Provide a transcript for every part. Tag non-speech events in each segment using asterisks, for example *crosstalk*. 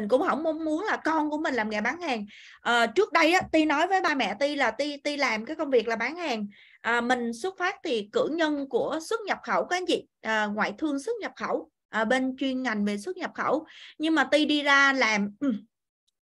mình cũng không mong muốn là con của mình làm nghề bán hàng. À, trước đây á ti nói với ba mẹ ti là ti ti làm cái công việc là bán hàng. À, mình xuất phát thì cử nhân của xuất nhập khẩu các anh chị à, ngoại thương xuất nhập khẩu à, bên chuyên ngành về xuất nhập khẩu. Nhưng mà ti đi ra làm ừ,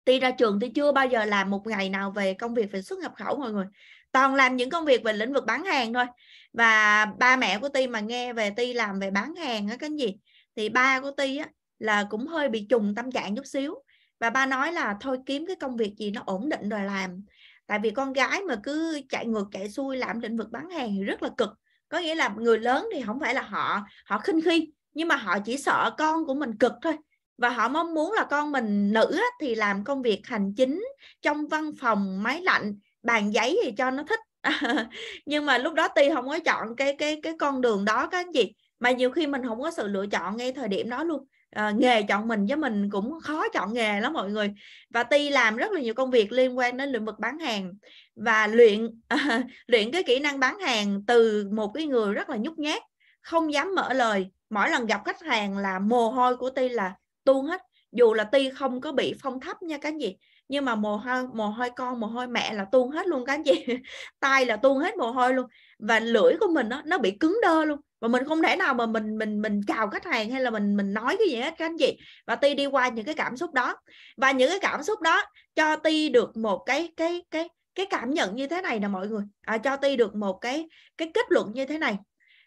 ti ra trường ti chưa bao giờ làm một ngày nào về công việc về xuất nhập khẩu mọi người. Toàn làm những công việc về lĩnh vực bán hàng thôi. Và ba mẹ của ti mà nghe về ti làm về bán hàng á cái gì thì ba của ti á là cũng hơi bị trùng tâm trạng chút xíu. Và ba nói là thôi kiếm cái công việc gì nó ổn định rồi làm. Tại vì con gái mà cứ chạy ngược, chạy xuôi làm lĩnh vực bán hàng thì rất là cực. Có nghĩa là người lớn thì không phải là họ họ khinh khi, nhưng mà họ chỉ sợ con của mình cực thôi. Và họ mong muốn là con mình nữ thì làm công việc hành chính trong văn phòng, máy lạnh, bàn giấy thì cho nó thích. *laughs* Nhưng mà lúc đó ti không có chọn cái cái cái con đường đó các anh chị. Mà nhiều khi mình không có sự lựa chọn ngay thời điểm đó luôn à, nghề chọn mình với mình cũng khó chọn nghề lắm mọi người. Và ti làm rất là nhiều công việc liên quan đến lĩnh vực bán hàng. Và luyện à, *laughs* luyện cái kỹ năng bán hàng từ một cái người rất là nhút nhát không dám mở lời. Mỗi lần gặp khách hàng là mồ hôi của ti là tuôn hết. Dù là ti không có bị phong thấp nha các anh chị nhưng mà mồ hôi mồ hôi con mồ hôi mẹ là tuôn hết luôn các anh chị. *laughs* Tay là tuôn hết mồ hôi luôn. Và lưỡi của mình nó nó bị cứng đơ luôn và mình không thể nào mà mình mình mình chào khách hàng hay là mình mình nói cái gì hết các anh chị. Và ti đi qua những cái cảm xúc đó. Và những cái cảm xúc đó cho ti được một cái cái cái cái cảm nhận như thế này nè mọi người. À, cho ti được một cái cái kết luận như thế này.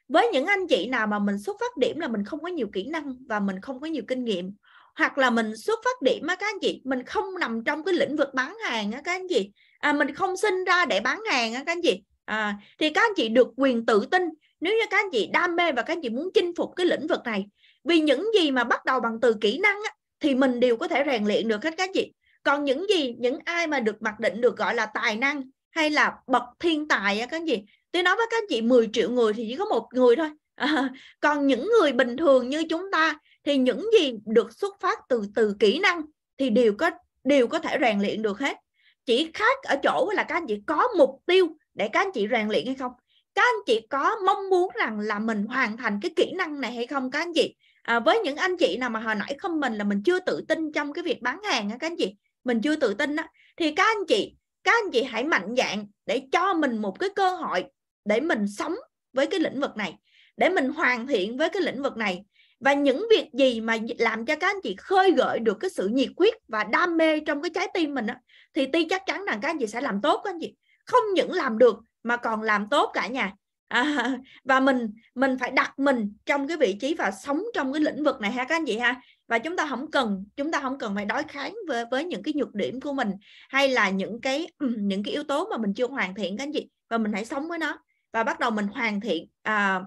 Với những anh chị nào mà mình xuất phát điểm là mình không có nhiều kỹ năng và mình không có nhiều kinh nghiệm hoặc là mình xuất phát điểm á các anh chị mình không nằm trong cái lĩnh vực bán hàng á các anh chị. À, mình không sinh ra để bán hàng á các anh chị. À, thì các anh chị được quyền tự tin nếu như các anh chị đam mê và các anh chị muốn chinh phục cái lĩnh vực này vì những gì mà bắt đầu bằng từ kỹ năng á, thì mình đều có thể rèn luyện được hết các anh chị. Còn những gì những ai mà được mặc định được gọi là tài năng hay là bậc thiên tài á các anh chị tôi nói với các anh chị 10 triệu người thì chỉ có một người thôi. À, còn những người bình thường như chúng ta thì những gì được xuất phát từ từ kỹ năng thì đều có đều có thể rèn luyện được hết. Chỉ khác ở chỗ là các anh chị có mục tiêu để các anh chị rèn luyện hay không các anh chị có mong muốn rằng là mình hoàn thành cái kỹ năng này hay không các anh chị? À, với những anh chị nào mà hồi nãy không mình là mình chưa tự tin trong cái việc bán hàng á các anh chị. Mình chưa tự tin á. Thì các anh chị các anh chị hãy mạnh dạn để cho mình một cái cơ hội để mình sống với cái lĩnh vực này để mình hoàn thiện với cái lĩnh vực này. Và những việc gì mà làm cho các anh chị khơi gợi được cái sự nhiệt huyết và đam mê trong cái trái tim mình á, thì ti chắc chắn rằng các anh chị sẽ làm tốt các anh chị. Không những làm được mà còn làm tốt cả nhà. À, và mình mình phải đặt mình trong cái vị trí và sống trong cái lĩnh vực này ha các anh chị ha. Và chúng ta không cần chúng ta không cần phải đối kháng với với những cái nhược điểm của mình hay là những cái *clears throat* những cái yếu tố mà mình chưa hoàn thiện các anh chị và mình hãy sống với nó. Và bắt đầu mình hoàn thiện à,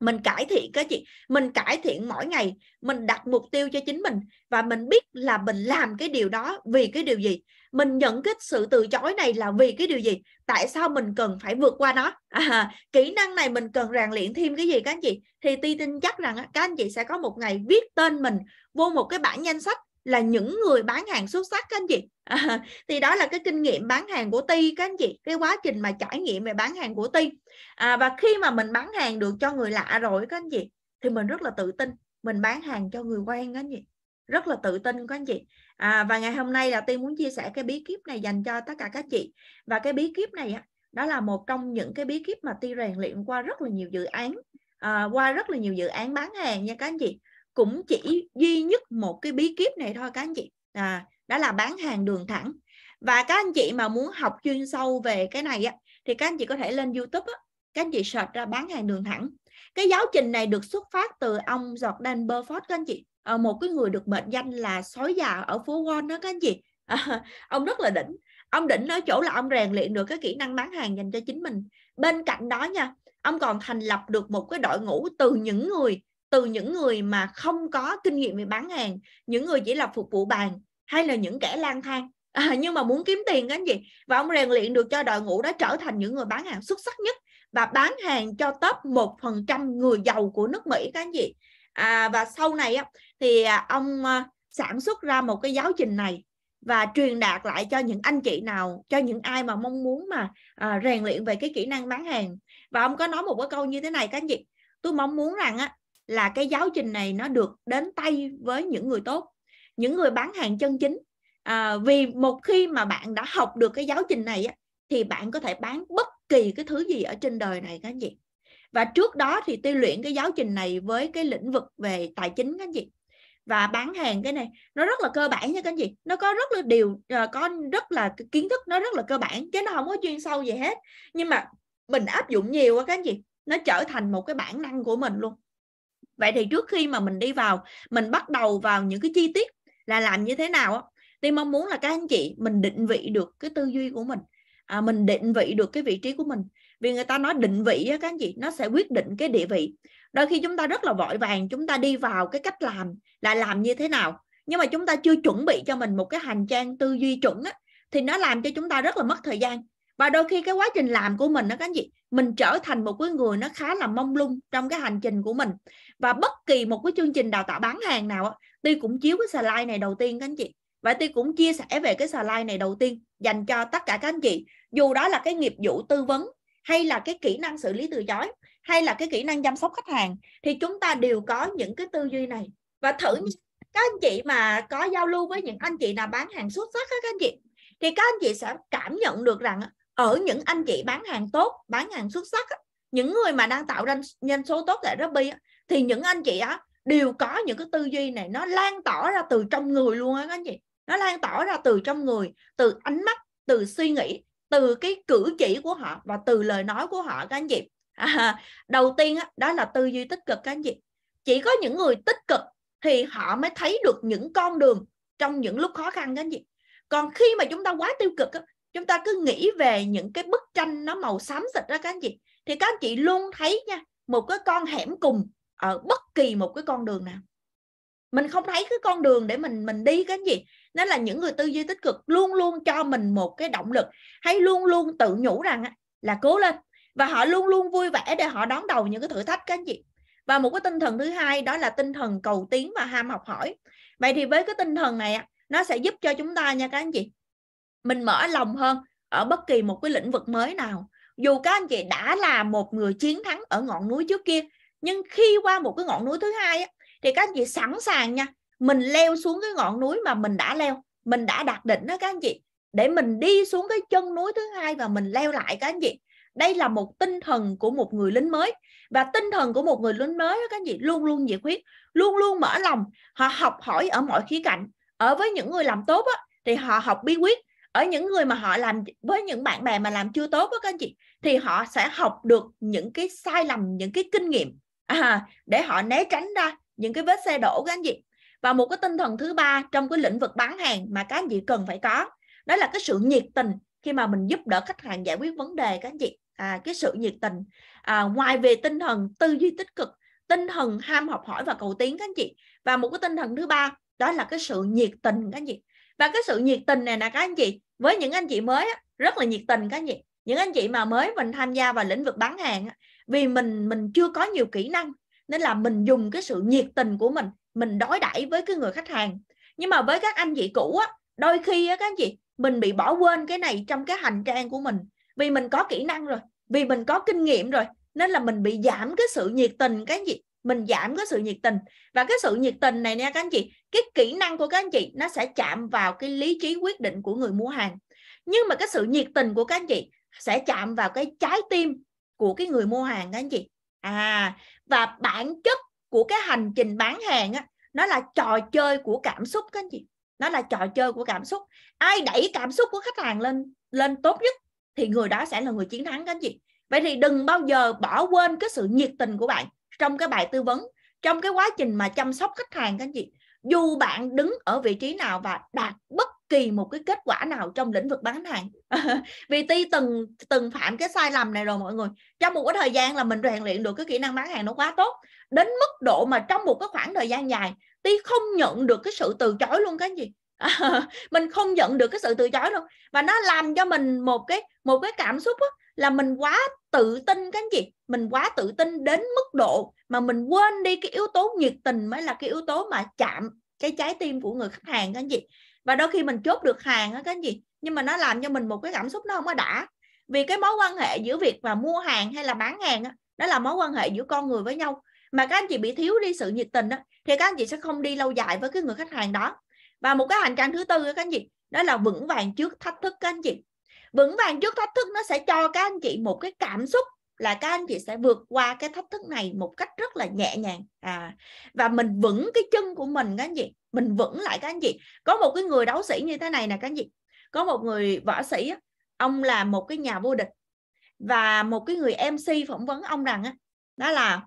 mình cải thiện các chị mình cải thiện mỗi ngày mình đặt mục tiêu cho chính mình và mình biết là mình làm cái điều đó vì cái điều gì mình nhận cái sự từ chối này là vì cái điều gì? Tại sao mình cần phải vượt qua nó? *laughs* À, kỹ năng này mình cần rèn luyện thêm cái gì các anh chị? Thì ti tin chắc rằng các anh chị sẽ có một ngày viết tên mình vô một cái bảng danh sách là những người bán hàng xuất sắc các anh chị. *laughs* À, thì đó là cái kinh nghiệm bán hàng của ti các anh chị cái quá trình mà trải nghiệm về bán hàng của ti. À, và khi mà mình bán hàng được cho người lạ rồi các anh chị thì mình rất là tự tin mình bán hàng cho người quen các anh chị. Rất là tự tin các anh chị à, và ngày hôm nay là tiên muốn chia sẻ cái bí kíp này dành cho tất cả các chị. Và cái bí kíp này đó là một trong những cái bí kíp mà tiên rèn luyện qua rất là nhiều dự án à, qua rất là nhiều dự án bán hàng nha các anh chị. Cũng chỉ duy nhất một cái bí kíp này thôi các anh chị. À, đó là bán hàng đường thẳng. Và các anh chị mà muốn học chuyên sâu về cái này á thì các anh chị có thể lên YouTube á các anh chị search ra bán hàng đường thẳng. Cái giáo trình này được xuất phát từ ông Jordan Belfort các anh chị à, một cái người được mệnh danh là sói già ở phố Wall đó các anh chị. À, *laughs* ông rất là đỉnh. Ông đỉnh ở chỗ là ông rèn luyện được cái kỹ năng bán hàng dành cho chính mình. Bên cạnh đó nha ông còn thành lập được một cái đội ngũ từ những người từ những người mà không có kinh nghiệm về bán hàng. Những người chỉ là phục vụ bàn hay là những kẻ lang thang. *laughs* À, nhưng mà muốn kiếm tiền cái gì và ông rèn luyện được cho đội ngũ đó trở thành những người bán hàng xuất sắc nhất và bán hàng cho top một phần trăm người giàu của nước Mỹ cái gì à, và sau này á, thì à, ông à, sản xuất ra một cái giáo trình này và truyền đạt lại cho những anh chị nào cho những ai mà mong muốn mà à, rèn luyện về cái kỹ năng bán hàng. Và ông có nói một cái câu như thế này các anh chị tôi mong muốn rằng á là cái giáo trình này nó được đến tay với những người tốt những người bán hàng chân chính. À, vì một khi mà bạn đã học được cái giáo trình này á, thì bạn có thể bán bất kỳ cái thứ gì ở trên đời này các anh chị. Và trước đó thì tôi luyện cái giáo trình này với cái lĩnh vực về tài chính các anh chị và bán hàng cái này nó rất là cơ bản nha các anh chị. Nó có rất là điều ờ, có rất là kiến thức nó rất là cơ bản chứ nó không có chuyên sâu gì hết. Nhưng mà mình áp dụng nhiều các anh chị nó trở thành một cái bản năng của mình luôn. Vậy thì trước khi mà mình đi vào mình bắt đầu vào những cái chi tiết là làm như thế nào thì mong muốn là các anh chị mình định vị được cái tư duy của mình à, mình định vị được cái vị trí của mình. Vì người ta nói định vị á, các anh chị nó sẽ quyết định cái địa vị đôi khi chúng ta rất là vội vàng chúng ta đi vào cái cách làm là làm như thế nào. Nhưng mà chúng ta chưa chuẩn bị cho mình một cái hành trang tư duy chuẩn á, thì nó làm cho chúng ta rất là mất thời gian. Và đôi khi cái quá trình làm của mình nó cái gì mình trở thành một cái người nó khá là mông lung trong cái hành trình của mình. Và bất kỳ một cái chương trình đào tạo bán hàng nào á Ti cũng chiếu cái slide này đầu tiên các anh chị. Và tôi cũng chia sẻ về cái slide này đầu tiên dành cho tất cả các anh chị. Dù đó là cái nghiệp vụ tư vấn hay là cái kỹ năng xử lý từ chối hay là cái kỹ năng chăm sóc khách hàng thì chúng ta đều có những cái tư duy này. Và thử các anh chị mà có giao lưu với những anh chị nào bán hàng xuất sắc các anh chị thì các anh chị sẽ cảm nhận được rằng ở những anh chị bán hàng tốt bán hàng xuất sắc những người mà đang tạo ra nhân số tốt tại Robby thì những anh chị á đều có những cái tư duy này nó lan tỏa ra từ trong người luôn á các anh chị. Nó lan tỏa ra từ trong người từ ánh mắt từ suy nghĩ từ cái cử chỉ của họ và từ lời nói của họ các anh chị à, đầu tiên đó, đó là tư duy tích cực các anh chị. Chỉ có những người tích cực thì họ mới thấy được những con đường trong những lúc khó khăn các anh chị. Còn khi mà chúng ta quá tiêu cực chúng ta cứ nghĩ về những cái bức tranh nó màu xám xịt đó các anh chị thì các anh chị luôn thấy nha một cái con hẻm cùng ở bất kỳ một cái con đường nào. Mình không thấy cái con đường để mình mình đi cái gì nên là những người tư duy tích cực luôn luôn cho mình một cái động lực hay luôn luôn tự nhủ rằng là cố lên và họ luôn luôn vui vẻ để họ đón đầu những cái thử thách các anh chị. Và một cái tinh thần thứ hai đó là tinh thần cầu tiến và ham học hỏi. Vậy thì với cái tinh thần này nó sẽ giúp cho chúng ta nha các anh chị mình mở lòng hơn ở bất kỳ một cái lĩnh vực mới nào. Dù các anh chị đã là một người chiến thắng ở ngọn núi trước kia nhưng khi qua một cái ngọn núi thứ hai á, thì các anh chị sẵn sàng nha mình leo xuống cái ngọn núi mà mình đã leo mình đã đạt đỉnh đó các anh chị để mình đi xuống cái chân núi thứ hai và mình leo lại các anh chị đây là một tinh thần của một người lính mới. Và tinh thần của một người lính mới đó các anh chị luôn luôn nhiệt huyết luôn luôn mở lòng. Họ học hỏi ở mọi khía cạnh. Ở với những người làm tốt á, thì họ học bí quyết. Ở những người mà họ làm với những bạn bè mà làm chưa tốt đó các anh chị thì họ sẽ học được những cái sai lầm những cái kinh nghiệm à, để họ né tránh ra những cái vết xe đổ các anh chị. Và một cái tinh thần thứ ba trong cái lĩnh vực bán hàng mà các anh chị cần phải có đó là cái sự nhiệt tình khi mà mình giúp đỡ khách hàng giải quyết vấn đề các anh chị. À, cái sự nhiệt tình. À, ngoài về tinh thần tư duy tích cực tinh thần ham học hỏi và cầu tiến các anh chị. Và một cái tinh thần thứ ba đó là cái sự nhiệt tình các anh chị. Và cái sự nhiệt tình này nè các anh chị với những anh chị mới rất là nhiệt tình các anh chị. Những anh chị mà mới mình tham gia vào lĩnh vực bán hàng vì mình mình chưa có nhiều kỹ năng nên là mình dùng cái sự nhiệt tình của mình mình đối đãi với cái người khách hàng. Nhưng mà với các anh chị cũ á đôi khi á các anh chị mình bị bỏ quên cái này trong cái hành trang của mình. Vì mình có kỹ năng rồi, vì mình có kinh nghiệm rồi, nên là mình bị giảm cái sự nhiệt tình cái gì mình giảm cái sự nhiệt tình. Và cái sự nhiệt tình này nha, các anh chị, cái kỹ năng của các anh chị, nó sẽ chạm vào cái lý trí quyết định của người mua hàng. Nhưng mà cái sự nhiệt tình của các anh chị sẽ chạm vào cái trái tim của cái người mua hàng, các anh chị. À và bản chất của cái hành trình bán hàng á, nó là trò chơi của cảm xúc, các anh chị nó là trò chơi của cảm xúc. Ai đẩy cảm xúc của khách hàng lên lên tốt nhất thì người đó sẽ là người chiến thắng các anh chị vậy thì đừng bao giờ bỏ quên cái sự nhiệt tình của bạn trong cái bài tư vấn, trong cái quá trình mà chăm sóc khách hàng các anh chị dù bạn đứng ở vị trí nào và đạt bất kỳ một cái kết quả nào trong lĩnh vực bán hàng. *laughs* Vì ti từng từng phạm cái sai lầm này rồi mọi người. Trong một cái thời gian là mình rèn luyện được cái kỹ năng bán hàng nó quá tốt. Đến mức độ mà trong một cái khoảng thời gian dài tí không nhận được cái sự từ chối luôn cái à, gì *laughs* mình không nhận được cái sự từ chối luôn. Và nó làm cho mình một cái một cái cảm xúc đó, là mình quá tự tin cái gì mình quá tự tin đến mức độ mà mình quên đi cái yếu tố nhiệt tình mới là cái yếu tố mà chạm cái trái tim của người khách hàng cái gì và đôi khi mình chốt được hàng á cái gì nhưng mà nó làm cho mình một cái cảm xúc nó không có đã. Vì cái mối quan hệ giữa việc mà mua hàng hay là bán hàng đó, đó là mối quan hệ giữa con người với nhau. Mà các anh chị bị thiếu đi sự nhiệt tình đó thì các anh chị sẽ không đi lâu dài với cái người khách hàng đó. Và một cái hành trang thứ tư các anh chị, đó là vững vàng trước thách thức các anh chị. Vững vàng trước thách thức nó sẽ cho các anh chị một cái cảm xúc là các anh chị sẽ vượt qua cái thách thức này một cách rất là nhẹ nhàng. À và mình vững cái chân của mình các anh chị, mình vững lại các anh chị. Có một cái người đấu sĩ như thế này nè các anh chị. Có một người võ sĩ ông là một cái nhà vô địch. Và một cái người MC phỏng vấn ông rằng đó là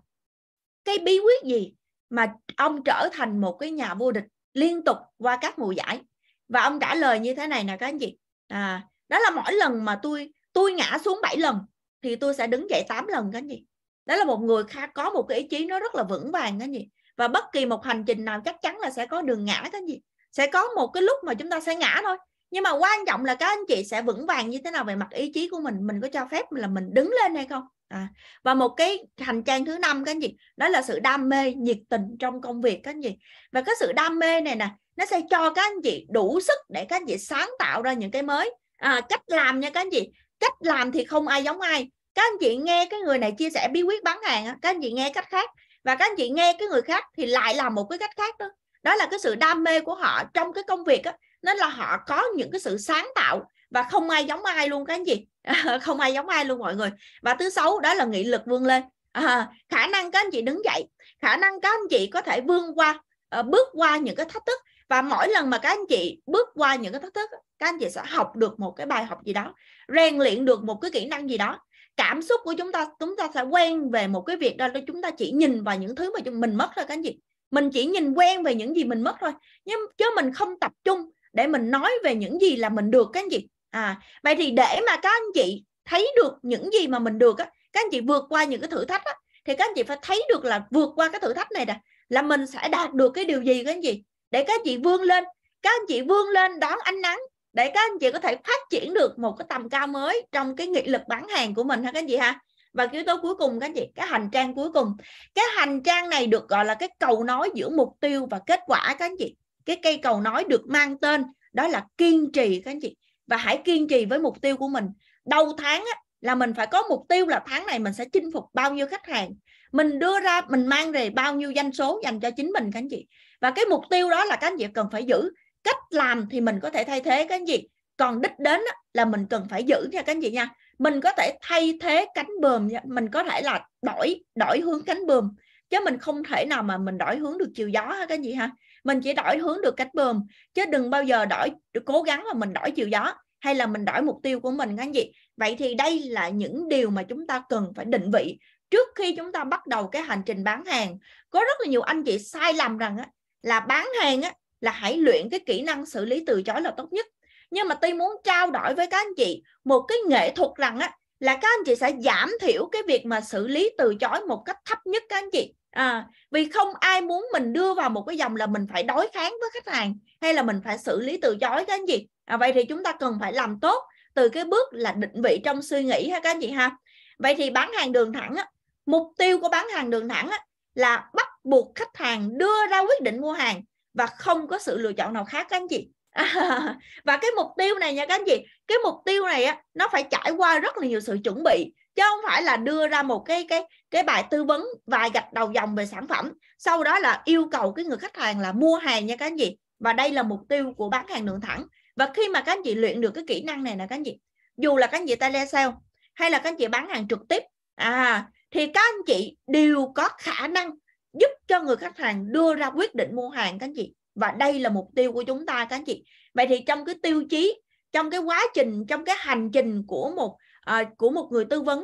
cái bí quyết gì mà ông trở thành một cái nhà vô địch liên tục qua các mùa giải. Và ông trả lời như thế này nè, các anh chị. À đó là mỗi lần mà tôi tôi ngã xuống 7 lần thì tôi sẽ đứng dậy 8 lần, các anh chị. Đó là một người khác có một cái ý chí nó rất là vững vàng, các anh chị. Và bất kỳ một hành trình nào chắc chắn là sẽ có đường ngã, các anh chị. Sẽ có một cái lúc mà chúng ta sẽ ngã thôi. Nhưng mà quan trọng là các anh chị sẽ vững vàng như thế nào về mặt ý chí của mình? Mình có cho phép là mình đứng lên hay không? À, và một cái hành trang thứ năm cái gì đó là sự đam mê nhiệt tình trong công việc cái gì và cái sự đam mê này nè nó sẽ cho các anh chị đủ sức để các anh chị sáng tạo ra những cái mới. À, cách làm nha các anh chị cách làm thì không ai giống ai. Các anh chị nghe cái người này chia sẻ bí quyết bán hàng các anh chị nghe cách khác. Và các anh chị nghe cái người khác thì lại làm một cái cách khác đó. Đó là cái sự đam mê của họ trong cái công việc đó. nên là họ có những cái sự sáng tạo và không ai giống ai luôn các anh chị. *laughs* không ai giống ai luôn mọi người. Và thứ sáu đó là nghị lực vươn lên. À, khả năng các anh chị đứng dậy khả năng các anh chị có thể vươn qua uh, bước qua những cái thách thức. Và mỗi lần mà các anh chị bước qua những cái thách thức các anh chị sẽ học được một cái bài học gì đó rèn luyện được một cái kỹ năng gì đó. Cảm xúc của chúng ta chúng ta sẽ quen về một cái việc đó là chúng ta chỉ nhìn vào những thứ mà chúng mình mất thôi các anh chị. Mình chỉ nhìn quen về những gì mình mất thôi. Nhưng chứ mình không tập trung để mình nói về những gì là mình được các anh chị à vậy thì để mà các anh chị thấy được những gì mà mình được á các anh chị vượt qua những cái thử thách á thì các anh chị phải thấy được là vượt qua cái thử thách này nè là mình sẽ đạt được cái điều gì các anh chị để các anh chị vươn lên các anh chị vươn lên đón ánh nắng để các anh chị có thể phát triển được một cái tầm cao mới trong cái nghị lực bán hàng của mình ha các anh chị ha và yếu tố cuối cùng các anh chị cái hành trang cuối cùng cái hành trang này được gọi là cái cầu nối giữa mục tiêu và kết quả các anh chị cái cây cầu nối được mang tên đó là kiên trì các anh chị và hãy kiên trì với mục tiêu của mình. Đầu tháng á, là mình phải có mục tiêu là tháng này mình sẽ chinh phục bao nhiêu khách hàng. Mình đưa ra mình mang về bao nhiêu doanh số dành cho chính mình các anh chị. Và cái mục tiêu đó là các anh chị cần phải giữ. Cách làm thì mình có thể thay thế các anh chị. Còn đích đến là mình cần phải giữ nha các anh chị nha. Mình có thể thay thế cánh bờm mình có thể là đổi đổi hướng cánh bờm chứ mình không thể nào mà mình đổi hướng được chiều gió ha các anh chị ha mình chỉ đổi hướng được cánh bơm chứ đừng bao giờ đổi cố gắng là mình đổi chiều gió hay là mình đổi mục tiêu của mình cái gì vậy thì đây là những điều mà chúng ta cần phải định vị trước khi chúng ta bắt đầu cái hành trình bán hàng. Có rất là nhiều anh chị sai lầm rằng á, là bán hàng á, là hãy luyện cái kỹ năng xử lý từ chối là tốt nhất. Nhưng mà tôi muốn trao đổi với các anh chị một cái nghệ thuật rằng á là các anh chị sẽ giảm thiểu cái việc mà xử lý từ chối một cách thấp nhất các anh chị. À, vì không ai muốn mình đưa vào một cái dòng là mình phải đối kháng với khách hàng hay là mình phải xử lý từ chối các anh chị. À, vậy thì chúng ta cần phải làm tốt từ cái bước là định vị trong suy nghĩ ha các anh chị ha. Vậy thì bán hàng đường thẳng á, mục tiêu của bán hàng đường thẳng á, là bắt buộc khách hàng đưa ra quyết định mua hàng và không có sự lựa chọn nào khác các anh chị à, và cái mục tiêu này nha các anh chị cái mục tiêu này á nó phải trải qua rất là nhiều sự chuẩn bị chứ không phải là đưa ra một cái cái cái bài tư vấn vài gạch đầu dòng về sản phẩm. Sau đó là yêu cầu cái người khách hàng là mua hàng nha các anh chị. Và đây là mục tiêu của bán hàng đường thẳng. Và khi mà các anh chị luyện được cái kỹ năng này nè các anh chị dù là các anh chị telesale hay là các anh chị bán hàng trực tiếp à thì các anh chị đều có khả năng giúp cho người khách hàng đưa ra quyết định mua hàng các anh chị và đây là mục tiêu của chúng ta các anh chị. Vậy thì trong cái tiêu chí trong cái quá trình trong cái hành trình của một à, của một người tư vấn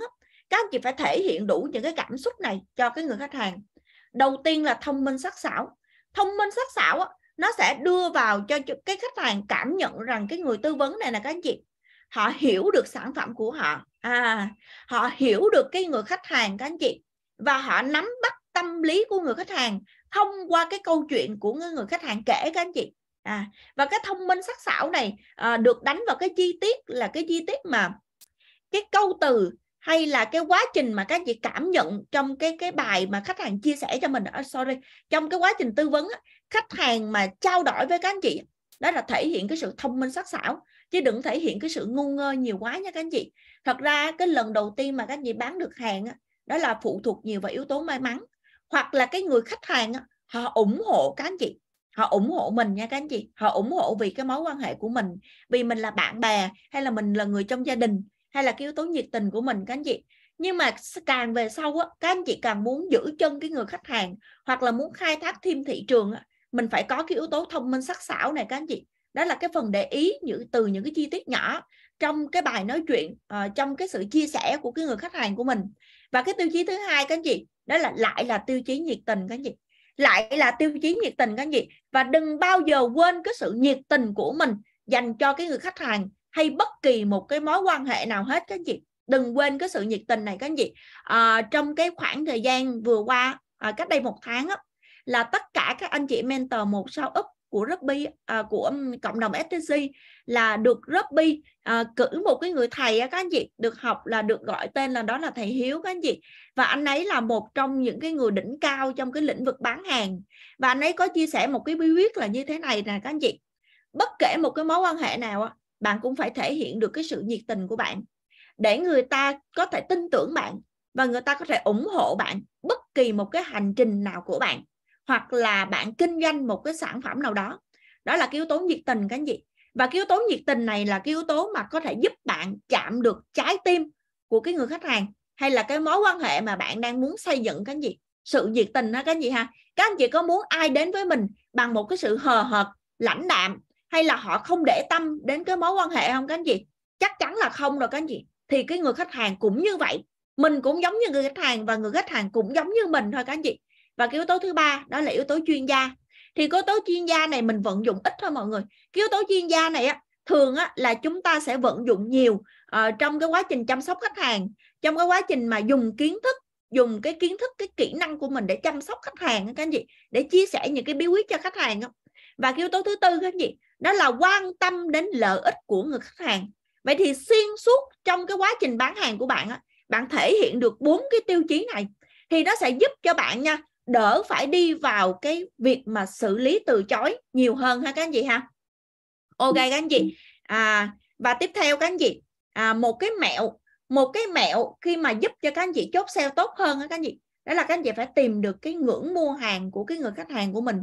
các anh chị phải thể hiện đủ những cái cảm xúc này cho cái người khách hàng. Đầu tiên là thông minh sắc sảo. Thông minh sắc sảo nó sẽ đưa vào cho cái khách hàng cảm nhận rằng cái người tư vấn này là các anh chị họ hiểu được sản phẩm của họ. À họ hiểu được cái người khách hàng các anh chị. Và họ nắm bắt tâm lý của người khách hàng thông qua cái câu chuyện của người khách hàng kể các anh chị. À và cái thông minh sắc sảo này à, được đánh vào cái chi tiết là cái chi tiết mà cái câu từ hay là cái quá trình mà các anh chị cảm nhận trong cái cái bài mà khách hàng chia sẻ cho mình ở sorry trong cái quá trình tư vấn khách hàng mà trao đổi với các anh chị đó là thể hiện cái sự thông minh sắc sảo chứ đừng thể hiện cái sự ngu ngơ nhiều quá nha các anh chị. Thật ra cái lần đầu tiên mà các anh chị bán được hàng đó là phụ thuộc nhiều vào yếu tố may mắn hoặc là cái người khách hàng họ ủng hộ các anh chị họ ủng hộ mình nha các anh chị họ ủng hộ vì cái mối quan hệ của mình vì mình là bạn bè hay là mình là người trong gia đình hay là cái yếu tố nhiệt tình của mình các anh chị. Nhưng mà càng về sau á các anh chị càng muốn giữ chân cái người khách hàng hoặc là muốn khai thác thêm thị trường á mình phải có cái yếu tố thông minh sắc sảo này các anh chị. Đó là cái phần để ý những từ những cái chi tiết nhỏ trong cái bài nói chuyện uh, trong cái sự chia sẻ của cái người khách hàng của mình. Và cái tiêu chí thứ hai các anh chị đó là lại là tiêu chí nhiệt tình các anh chị lại là tiêu chí nhiệt tình các anh chị và đừng bao giờ quên cái sự nhiệt tình của mình dành cho cái người khách hàng hay bất kỳ một cái mối quan hệ nào hết các anh chị đừng quên cái sự nhiệt tình này các anh chị à, trong cái khoảng thời gian vừa qua à, cách đây một tháng á, là tất cả các anh chị mentor một sao up của rugby à, của cộng đồng STC là được rugby à, cử một cái người thầy à, các anh chị được học là được gọi tên là đó là thầy Hiếu các anh chị. Và anh ấy là một trong những cái người đỉnh cao trong cái lĩnh vực bán hàng. Và anh ấy có chia sẻ một cái bí quyết là như thế này nè các anh chị. Bất kể một cái mối quan hệ nào á bạn cũng phải thể hiện được cái sự nhiệt tình của bạn. Để người ta có thể tin tưởng bạn và người ta có thể ủng hộ bạn bất kỳ một cái hành trình nào của bạn hoặc là bạn kinh doanh một cái sản phẩm nào đó. Đó là cái yếu tố nhiệt tình cái gì và cái yếu tố nhiệt tình này là cái yếu tố mà có thể giúp bạn chạm được trái tim của cái người khách hàng hay là cái mối quan hệ mà bạn đang muốn xây dựng cái gì sự nhiệt tình đó cái gì ha. Các anh chị có muốn ai đến với mình bằng một cái sự hờ hợt lãnh đạm hay là họ không để tâm đến cái mối quan hệ không các anh chị? Chắc chắn là không rồi các anh chị. Thì cái người khách hàng cũng như vậy. Mình cũng giống như người khách hàng và người khách hàng cũng giống như mình thôi các anh chị và cái yếu tố thứ ba đó là yếu tố chuyên gia. Thì yếu tố chuyên gia này mình vận dụng ít thôi mọi người. Cái yếu tố chuyên gia này á thường á là chúng ta sẽ vận dụng nhiều uh, trong cái quá trình chăm sóc khách hàng trong cái quá trình mà dùng kiến thức dùng cái kiến thức cái kỹ năng của mình để chăm sóc khách hàng các anh chị để chia sẻ những cái bí quyết cho khách hàng không và cái yếu tố thứ tư các anh chị đó là quan tâm đến lợi ích của người khách hàng. Vậy thì xuyên suốt trong cái quá trình bán hàng của bạn á bạn thể hiện được bốn cái tiêu chí này. Thì nó sẽ giúp cho bạn nha đỡ phải đi vào cái việc mà xử lý từ chối nhiều hơn ha các anh chị ha? Ok các anh chị. À, và tiếp theo các anh chị. À, một cái mẹo một cái mẹo khi mà giúp cho các anh chị chốt sale tốt hơn các anh chị đó là các anh chị phải tìm được cái ngưỡng mua hàng của cái người khách hàng của mình.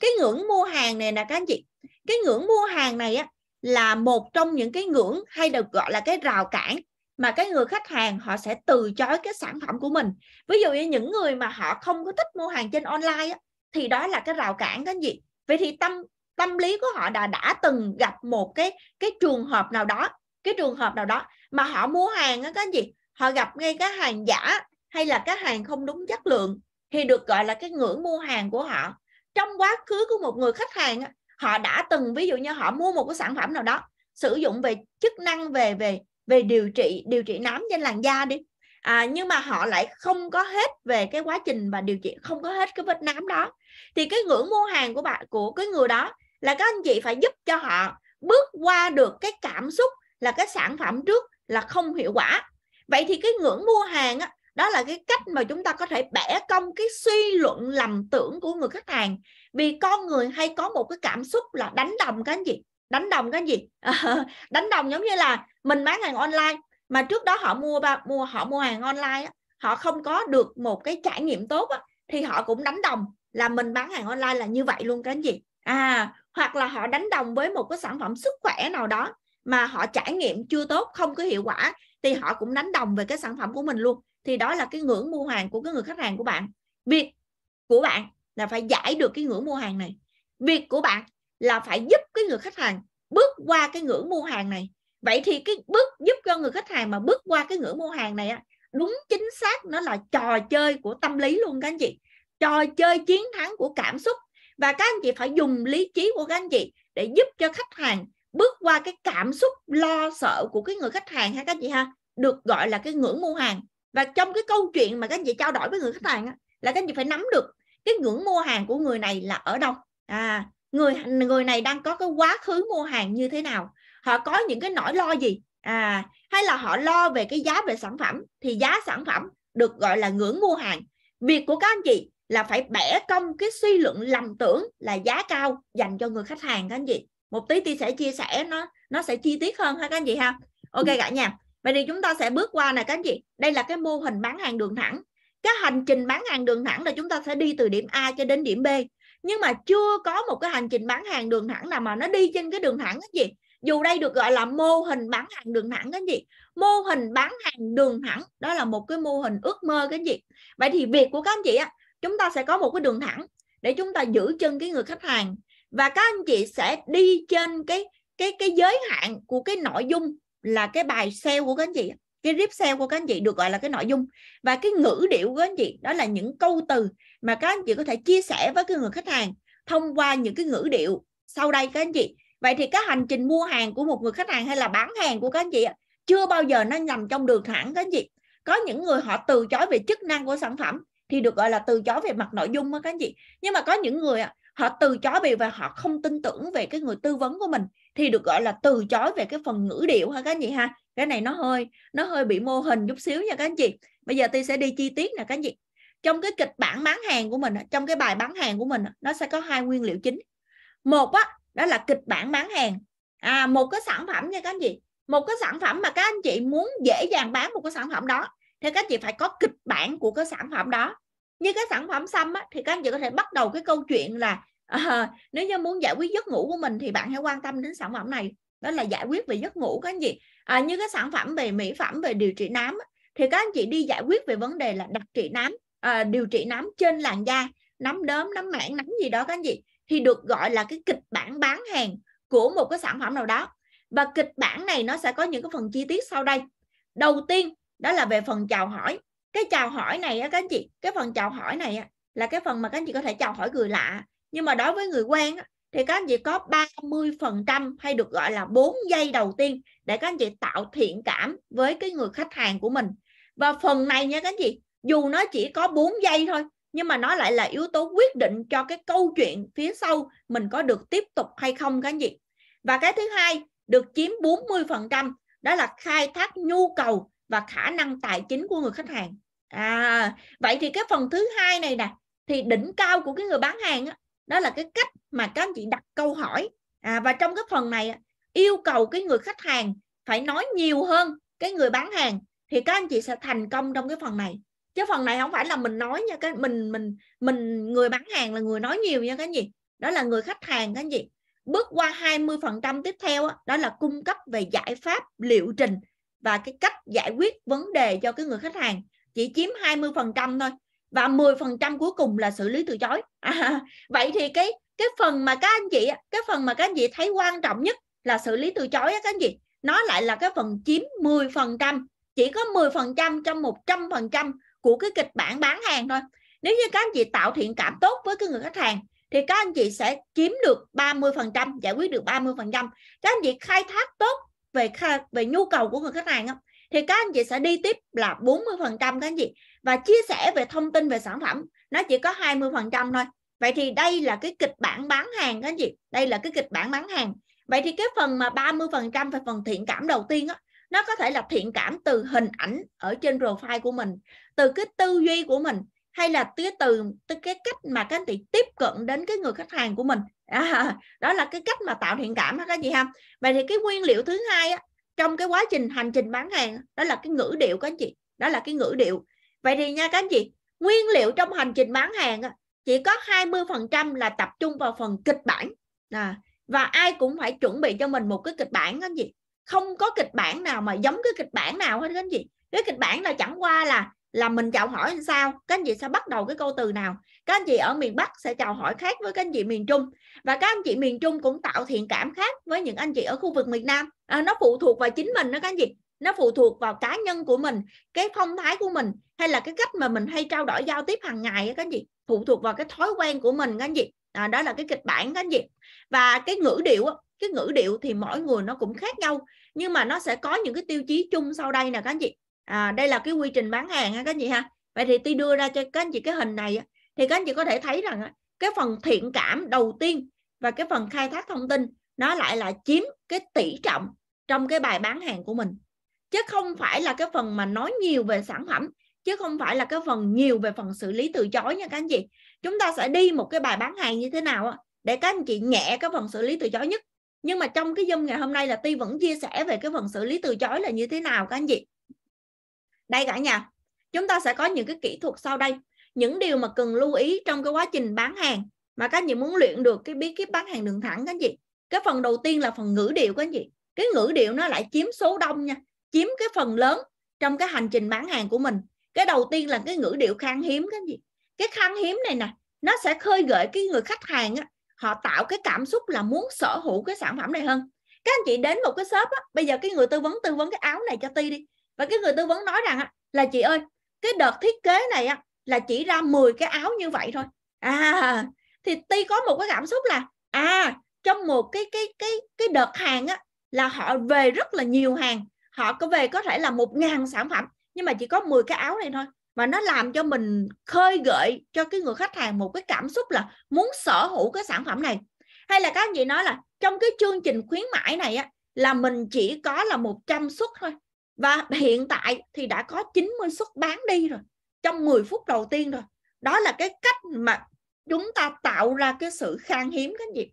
Cái ngưỡng mua hàng này là các anh chị cái ngưỡng mua hàng này á là một trong những cái ngưỡng hay được gọi là cái rào cản mà cái người khách hàng họ sẽ từ chối cái sản phẩm của mình. Ví dụ như những người mà họ không có thích mua hàng trên online á, thì đó là cái rào cản cái gì vậy thì tâm tâm lý của họ đã đã từng gặp một cái cái trường hợp nào đó cái trường hợp nào đó mà họ mua hàng á cái gì họ gặp ngay cái hàng giả hay là cái hàng không đúng chất lượng thì được gọi là cái ngưỡng mua hàng của họ. Trong quá khứ của một người khách hàng á, họ đã từng ví dụ như họ mua một cái sản phẩm nào đó sử dụng về chức năng về về về điều trị điều trị nám trên làn da đi. À, nhưng mà họ lại không có hết về cái quá trình và điều trị không có hết cái vết nám đó. Thì cái ngưỡng mua hàng của bạn của cái người đó là các anh chị phải giúp cho họ bước qua được cái cảm xúc là cái sản phẩm trước là không hiệu quả. Vậy thì cái ngưỡng mua hàng á, đó là cái cách mà chúng ta có thể bẻ cong cái suy luận lầm tưởng của người khách hàng. Vì con người hay có một cái cảm xúc là đánh đồng cái gì đánh đồng cái gì *laughs* đánh đồng giống như là mình bán hàng online, mà trước đó họ mua ba, mua, họ mua hàng online họ không có được một cái trải nghiệm tốt thì họ cũng đánh đồng là mình bán hàng online là như vậy luôn cái gì à hoặc là họ đánh đồng với một cái sản phẩm sức khỏe nào đó mà họ trải nghiệm chưa tốt, không có hiệu quả, thì họ cũng đánh đồng về cái sản phẩm của mình luôn. Thì đó là cái ngưỡng mua hàng của cái người khách hàng của bạn. Việc của bạn là phải giải được cái ngưỡng mua hàng này. Việc của bạn là phải giúp cái người khách hàng bước qua cái ngưỡng mua hàng này vậy thì cái bước giúp cho người khách hàng mà bước qua cái ngưỡng mua hàng này á đúng chính xác nó là trò chơi của tâm lý luôn các anh chị. Trò chơi chiến thắng của cảm xúc. Và các anh chị phải dùng lý trí của các anh chị để giúp cho khách hàng bước qua cái cảm xúc lo sợ của cái người khách hàng ha các anh chị ha được gọi là cái ngưỡng mua hàng. Và trong cái câu chuyện mà các anh chị trao đổi với người khách hàng á, là các anh chị phải nắm được cái ngưỡng mua hàng của người này là ở đâu. À người người này đang có cái quá khứ mua hàng như thế nào họ có những cái nỗi lo gì? À hay là họ lo về cái giá về sản phẩm? Thì giá sản phẩm được gọi là ngưỡng mua hàng. Việc của các anh chị là phải bẻ cong cái suy luận lầm tưởng là giá cao dành cho người khách hàng các anh chị. Một tí ti sẽ chia sẻ, nó nó sẽ chi tiết hơn ha các anh chị ha. Ok cả nhà, vậy thì chúng ta sẽ bước qua này các anh chị. Đây là cái mô hình bán hàng đường thẳng. Cái hành trình bán hàng đường thẳng là chúng ta sẽ đi từ điểm A cho đến điểm B. Nhưng mà chưa có một cái hành trình bán hàng đường thẳng nào mà nó đi trên cái đường thẳng cái gì dù đây được gọi là mô hình bán hàng đường thẳng cái gì, mô hình bán hàng đường thẳng, đó là một cái mô hình ước mơ cái gì. Vậy thì việc của các anh chị á, chúng ta sẽ có một cái đường thẳng để chúng ta giữ chân cái người khách hàng và các anh chị sẽ đi trên cái cái cái giới hạn của cái nội dung là cái bài sale của các anh chị. Cái rip sale của các anh chị được gọi là cái nội dung và cái ngữ điệu của các anh chị, đó là những câu từ mà các anh chị có thể chia sẻ với cái người khách hàng thông qua những cái ngữ điệu sau đây các anh chị vậy thì cái hành trình mua hàng của một người khách hàng hay là bán hàng của các anh chị chưa bao giờ nó nằm trong đường thẳng các anh chị. Có những người họ từ chối về chức năng của sản phẩm thì được gọi là từ chối về mặt nội dung đó các anh chị. Nhưng mà có những người họ từ chối về và họ không tin tưởng về cái người tư vấn của mình thì được gọi là từ chối về cái phần ngữ điệu ha các anh chị ha. Cái này nó hơi nó hơi bị mô hình chút xíu nha các anh chị. Bây giờ tôi sẽ đi chi tiết nè các anh chị. Trong cái kịch bản bán hàng của mình trong cái bài bán hàng của mình nó sẽ có hai nguyên liệu chính. Một á đó là kịch bản bán hàng. À một cái sản phẩm nha các anh chị. Một cái sản phẩm mà các anh chị muốn dễ dàng bán một cái sản phẩm đó thì các anh chị phải có kịch bản của cái sản phẩm đó. Như cái sản phẩm xăm á, thì các anh chị có thể bắt đầu cái câu chuyện là à, nếu như muốn giải quyết giấc ngủ của mình thì bạn hãy quan tâm đến sản phẩm này. Đó là giải quyết về giấc ngủ các anh chị. À, như cái sản phẩm về mỹ phẩm về điều trị nám thì các anh chị đi giải quyết về vấn đề là đặc trị nám à, điều trị nám trên làn da nấm đốm nấm mảng nấm gì đó các anh chị thì được gọi là cái kịch bản bán hàng của một cái sản phẩm nào đó. Và kịch bản này nó sẽ có những cái phần chi tiết sau đây. Đầu tiên đó là về phần chào hỏi. Cái chào hỏi này á các anh chị cái phần chào hỏi này á, là cái phần mà các anh chị có thể chào hỏi người lạ. Nhưng mà đối với người quen á, thì các anh chị có 30% hay được gọi là 4 giây đầu tiên để các anh chị tạo thiện cảm với cái người khách hàng của mình. Và phần này nha các anh chị dù nó chỉ có 4 giây thôi nhưng mà nó lại là yếu tố quyết định cho cái câu chuyện phía sau mình có được tiếp tục hay không các anh chị. Và cái thứ hai được chiếm 40% đó là khai thác nhu cầu và khả năng tài chính của người khách hàng. À vậy thì cái phần thứ hai này nè thì đỉnh cao của cái người bán hàng đó, đó là cái cách mà các anh chị đặt câu hỏi. À, và trong cái phần này yêu cầu cái người khách hàng phải nói nhiều hơn cái người bán hàng thì các anh chị sẽ thành công trong cái phần này chứ phần này không phải là mình nói nha cái mình mình mình người bán hàng là người nói nhiều nha cái gì. Đó là người khách hàng cái gì. Bước qua 20 phần trăm tiếp theo đó là cung cấp về giải pháp liệu trình và cái cách giải quyết vấn đề cho cái người khách hàng. Chỉ chiếm 20 phần trăm thôi và 10 phần trăm cuối cùng là xử lý từ chối. À, vậy thì cái cái phần mà các anh chị cái phần mà các anh chị thấy quan trọng nhất là xử lý từ chối các anh chị. Nó lại là cái phần chiếm 10 phần trăm chỉ có 10 phần trăm trong 100 phần trăm của cái kịch bản bán hàng thôi. Nếu như các anh chị tạo thiện cảm tốt với cái người khách hàng, thì các anh chị sẽ chiếm được 30% giải quyết được 30% các anh chị khai thác tốt về về nhu cầu của người khách hàng không thì các anh chị sẽ đi tiếp là 40% các anh chị, và chia sẻ về thông tin về sản phẩm, nó chỉ có 20% thôi. Vậy thì đây là cái kịch bản bán hàng các anh chị, đây là cái kịch bản bán hàng. Vậy thì cái phần mà 30% về phần thiện cảm đầu tiên á nó có thể là thiện cảm từ hình ảnh ở trên profile của mình từ cái tư duy của mình hay là cái từ, từ cái cách mà các anh chị tiếp cận đến cái người khách hàng của mình. À, đó là cái cách mà tạo thiện cảm hay cái chị ha. Vậy thì cái nguyên liệu thứ hai á, trong cái quá trình hành trình bán hàng đó là cái ngữ điệu các anh chị đó là cái ngữ điệu. Vậy thì nha các anh chị nguyên liệu trong hành trình bán hàng á, chỉ có 20% là tập trung vào phần kịch bản. À, và ai cũng phải chuẩn bị cho mình một cái kịch bản các anh chị không có kịch bản nào mà giống cái kịch bản nào hết các anh chị. Cái kịch bản là chẳng qua là là mình chào hỏi làm sao các anh chị sẽ bắt đầu cái câu từ nào. Các anh chị ở miền Bắc sẽ chào hỏi khác với các anh chị miền Trung. Và các anh chị miền Trung cũng tạo thiện cảm khác với những anh chị ở khu vực miền Nam. À, nó phụ thuộc vào chính mình đó các anh chị. Nó phụ thuộc vào cá nhân của mình cái phong thái của mình hay là cái cách mà mình hay trao đổi giao tiếp hàng ngày đó các anh chị. Phụ thuộc vào cái thói quen của mình các anh chị à, đó là cái kịch bản các anh chị. Và cái ngữ điệu cái ngữ điệu thì mỗi người nó cũng khác nhau nhưng mà nó sẽ có những cái tiêu chí chung sau đây nè các anh chị. À, đây là cái quy trình bán hàng ha các anh chị ha. Vậy thì tôi đưa ra cho các anh chị cái hình này thì các anh chị có thể thấy rằng cái phần thiện cảm đầu tiên và cái phần khai thác thông tin nó lại là chiếm cái tỷ trọng trong cái bài bán hàng của mình. Chứ không phải là cái phần mà nói nhiều về sản phẩm chứ không phải là cái phần nhiều về phần xử lý từ chối nha các anh chị chúng ta sẽ đi một cái bài bán hàng như thế nào để các anh chị nhẹ cái phần xử lý từ chối nhất. Nhưng mà trong cái zoom ngày hôm nay là ti vẫn chia sẻ về cái phần xử lý từ chối là như thế nào các anh chị. Đây cả nhà, chúng ta sẽ có những cái kỹ thuật sau đây. Những điều mà cần lưu ý trong cái quá trình bán hàng mà các anh chị muốn luyện được cái bí kíp bán hàng đường thẳng các anh chị. Cái phần đầu tiên là phần ngữ điệu các anh chị. Cái ngữ điệu nó lại chiếm số đông nha, chiếm cái phần lớn trong cái hành trình bán hàng của mình. Cái đầu tiên là cái ngữ điệu khan hiếm các anh chị cái khan hiếm này nè nó sẽ khơi gợi cái người khách hàng á, họ tạo cái cảm xúc là muốn sở hữu cái sản phẩm này hơn. Các anh chị đến một cái shop á, bây giờ cái người tư vấn tư vấn cái áo này cho ti đi. Và cái người tư vấn nói rằng á, là chị ơi cái đợt thiết kế này á, là chỉ ra 10 cái áo như vậy thôi. À thì ti có một cái cảm xúc là à trong một cái cái cái cái đợt hàng á là họ về rất là nhiều hàng. Họ có về có thể là một ngàn sản phẩm nhưng mà chỉ có 10 cái áo này thôi và nó làm cho mình khơi gợi cho cái người khách hàng một cái cảm xúc là muốn sở hữu cái sản phẩm này. Hay là các anh chị nói là trong cái chương trình khuyến mãi này á, là mình chỉ có là 100 suất thôi. Và hiện tại thì đã có 90 suất bán đi rồi, trong 10 phút đầu tiên rồi. Đó là cái cách mà chúng ta tạo ra cái sự khan hiếm cái gì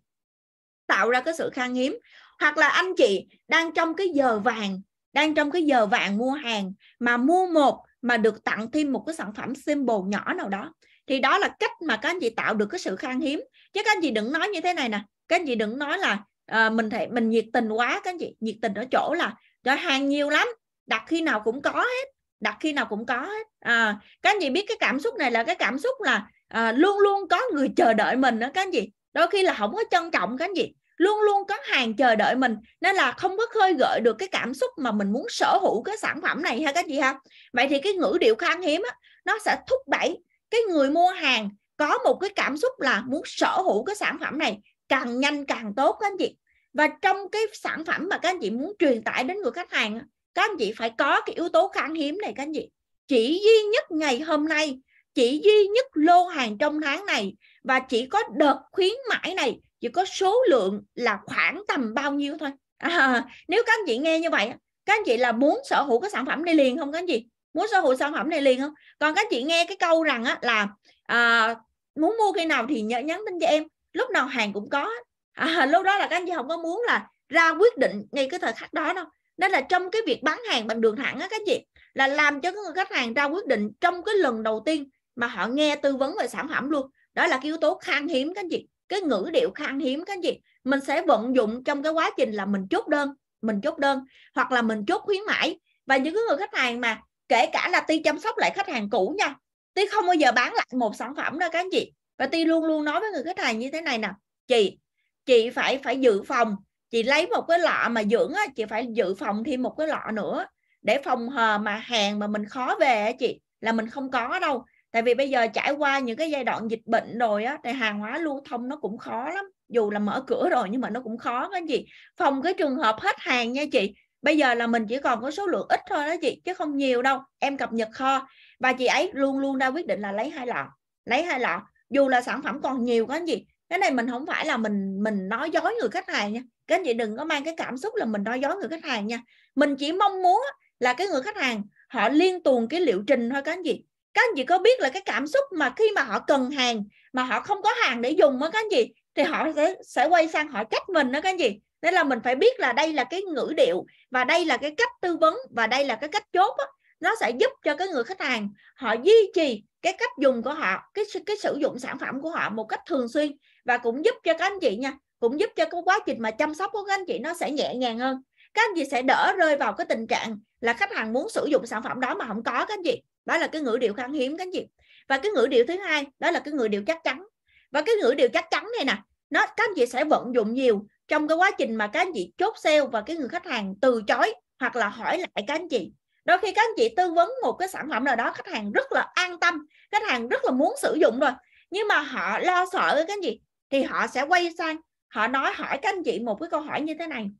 tạo ra cái sự khan hiếm. Hoặc là anh chị đang trong cái giờ vàng, đang trong cái giờ vàng mua hàng mà mua một mà được tặng thêm một cái sản phẩm symbol nhỏ nào đó. Thì đó là cách mà các anh chị tạo được cái sự khan hiếm. Chứ các anh chị đừng nói như thế này nè. Các anh chị đừng nói là à, mình thể mình nhiệt tình quá các anh chị. Nhiệt tình ở chỗ là cho hàng nhiều lắm. Đặt khi nào cũng có hết. Đặt khi nào cũng có hết. À, các anh chị biết cái cảm xúc này là cái cảm xúc là à, luôn luôn có người chờ đợi mình đó các anh chị. Đôi khi là không có trân trọng các anh chị luôn luôn có hàng chờ đợi mình. Nên là không có khơi gợi được cái cảm xúc mà mình muốn sở hữu cái sản phẩm này ha các chị ha. Vậy thì cái ngữ điệu khan hiếm á, nó sẽ thúc đẩy cái người mua hàng có một cái cảm xúc là muốn sở hữu cái sản phẩm này càng nhanh càng tốt các anh chị. Và trong cái sản phẩm mà các anh chị muốn truyền tải đến người khách hàng các anh chị phải có cái yếu tố khan hiếm này các anh chị. Chỉ duy nhất ngày hôm nay chỉ duy nhất lô hàng trong tháng này và chỉ có đợt khuyến mãi này chỉ có số lượng là khoảng tầm bao nhiêu thôi. À, nếu các anh chị nghe như vậy các anh chị là muốn sở hữu cái sản phẩm này liền không các anh chị? Muốn sở hữu sản phẩm này liền không? Còn các anh chị nghe cái câu rằng á, là à, muốn mua khi nào thì nhớ nhắn tin cho em. Lúc nào hàng cũng có. À, lúc đó là các anh chị không có muốn là ra quyết định ngay cái thời khắc đó đâu. Nên là trong cái việc bán hàng bằng đường thẳng á các anh chị là làm cho cái người khách hàng ra quyết định trong cái lần đầu tiên mà họ nghe tư vấn về sản phẩm luôn. Đó là cái yếu tố khan hiếm các anh chị cái ngữ điệu khan hiếm các anh chị mình sẽ vận dụng trong cái quá trình là mình chốt đơn mình chốt đơn hoặc là mình chốt khuyến mãi. Và những cái người khách hàng mà kể cả là ti chăm sóc lại khách hàng cũ nha ti không bao giờ bán lại một sản phẩm đâu các anh chị và ti luôn luôn nói với người khách hàng như thế này nè chị chị phải phải dự phòng chị lấy một cái lọ mà dưỡng á, chị phải dự phòng thêm một cái lọ nữa để phòng hờ mà hàng mà mình khó về á chị là mình không có đâu tại vì bây giờ trải qua những cái giai đoạn dịch bệnh rồi á, thì hàng hóa lưu thông nó cũng khó lắm. Dù là mở cửa rồi nhưng mà nó cũng khó. Cái gì? Phòng cái trường hợp hết hàng nha chị. Bây giờ là mình chỉ còn có số lượng ít thôi đó chị, chứ không nhiều đâu. Em cập nhật kho. Và chị ấy luôn luôn ra quyết định là lấy hai lọ, lấy hai lọ. Dù là sản phẩm còn nhiều có gì. Cái này mình không phải là mình mình nói dối người khách hàng nha. Các anh chị đừng có mang cái cảm xúc là mình nói dối người khách hàng nha. Mình chỉ mong muốn là cái người khách hàng họ liên tuần cái liệu trình thôi các anh chị các anh chị có biết là cái cảm xúc mà khi mà họ cần hàng, mà họ không có hàng để dùng á các anh chị thì họ sẽ sẽ quay sang họ trách mình đó các anh chị nên là mình phải biết là đây là cái ngữ điệu, và đây là cái cách tư vấn, và đây là cái cách chốt đó. nó sẽ giúp cho cái người khách hàng, họ duy trì cái cách dùng của họ, cái cái sử dụng sản phẩm của họ một cách thường xuyên, và cũng giúp cho các anh chị nha, cũng giúp cho cái quá trình mà chăm sóc của các anh chị nó sẽ nhẹ nhàng hơn. Các anh chị sẽ đỡ rơi vào cái tình trạng là khách hàng muốn sử dụng sản phẩm đó mà không có, các anh chị đó là cái ngữ điệu khan hiếm các anh chị. Và cái ngữ điệu thứ hai, đó là cái ngữ điệu chắc chắn. Và cái ngữ điệu chắc chắn này nè, nó, các anh chị sẽ vận dụng nhiều trong cái quá trình mà các anh chị chốt sale và cái người khách hàng từ chối hoặc là hỏi lại các anh chị. Đôi khi các anh chị tư vấn một cái sản phẩm nào đó, khách hàng rất là an tâm, khách hàng rất là muốn sử dụng rồi. Nhưng mà họ lo sợ các anh chị, thì họ sẽ quay sang, họ nói, hỏi các anh chị một cái câu hỏi như thế này.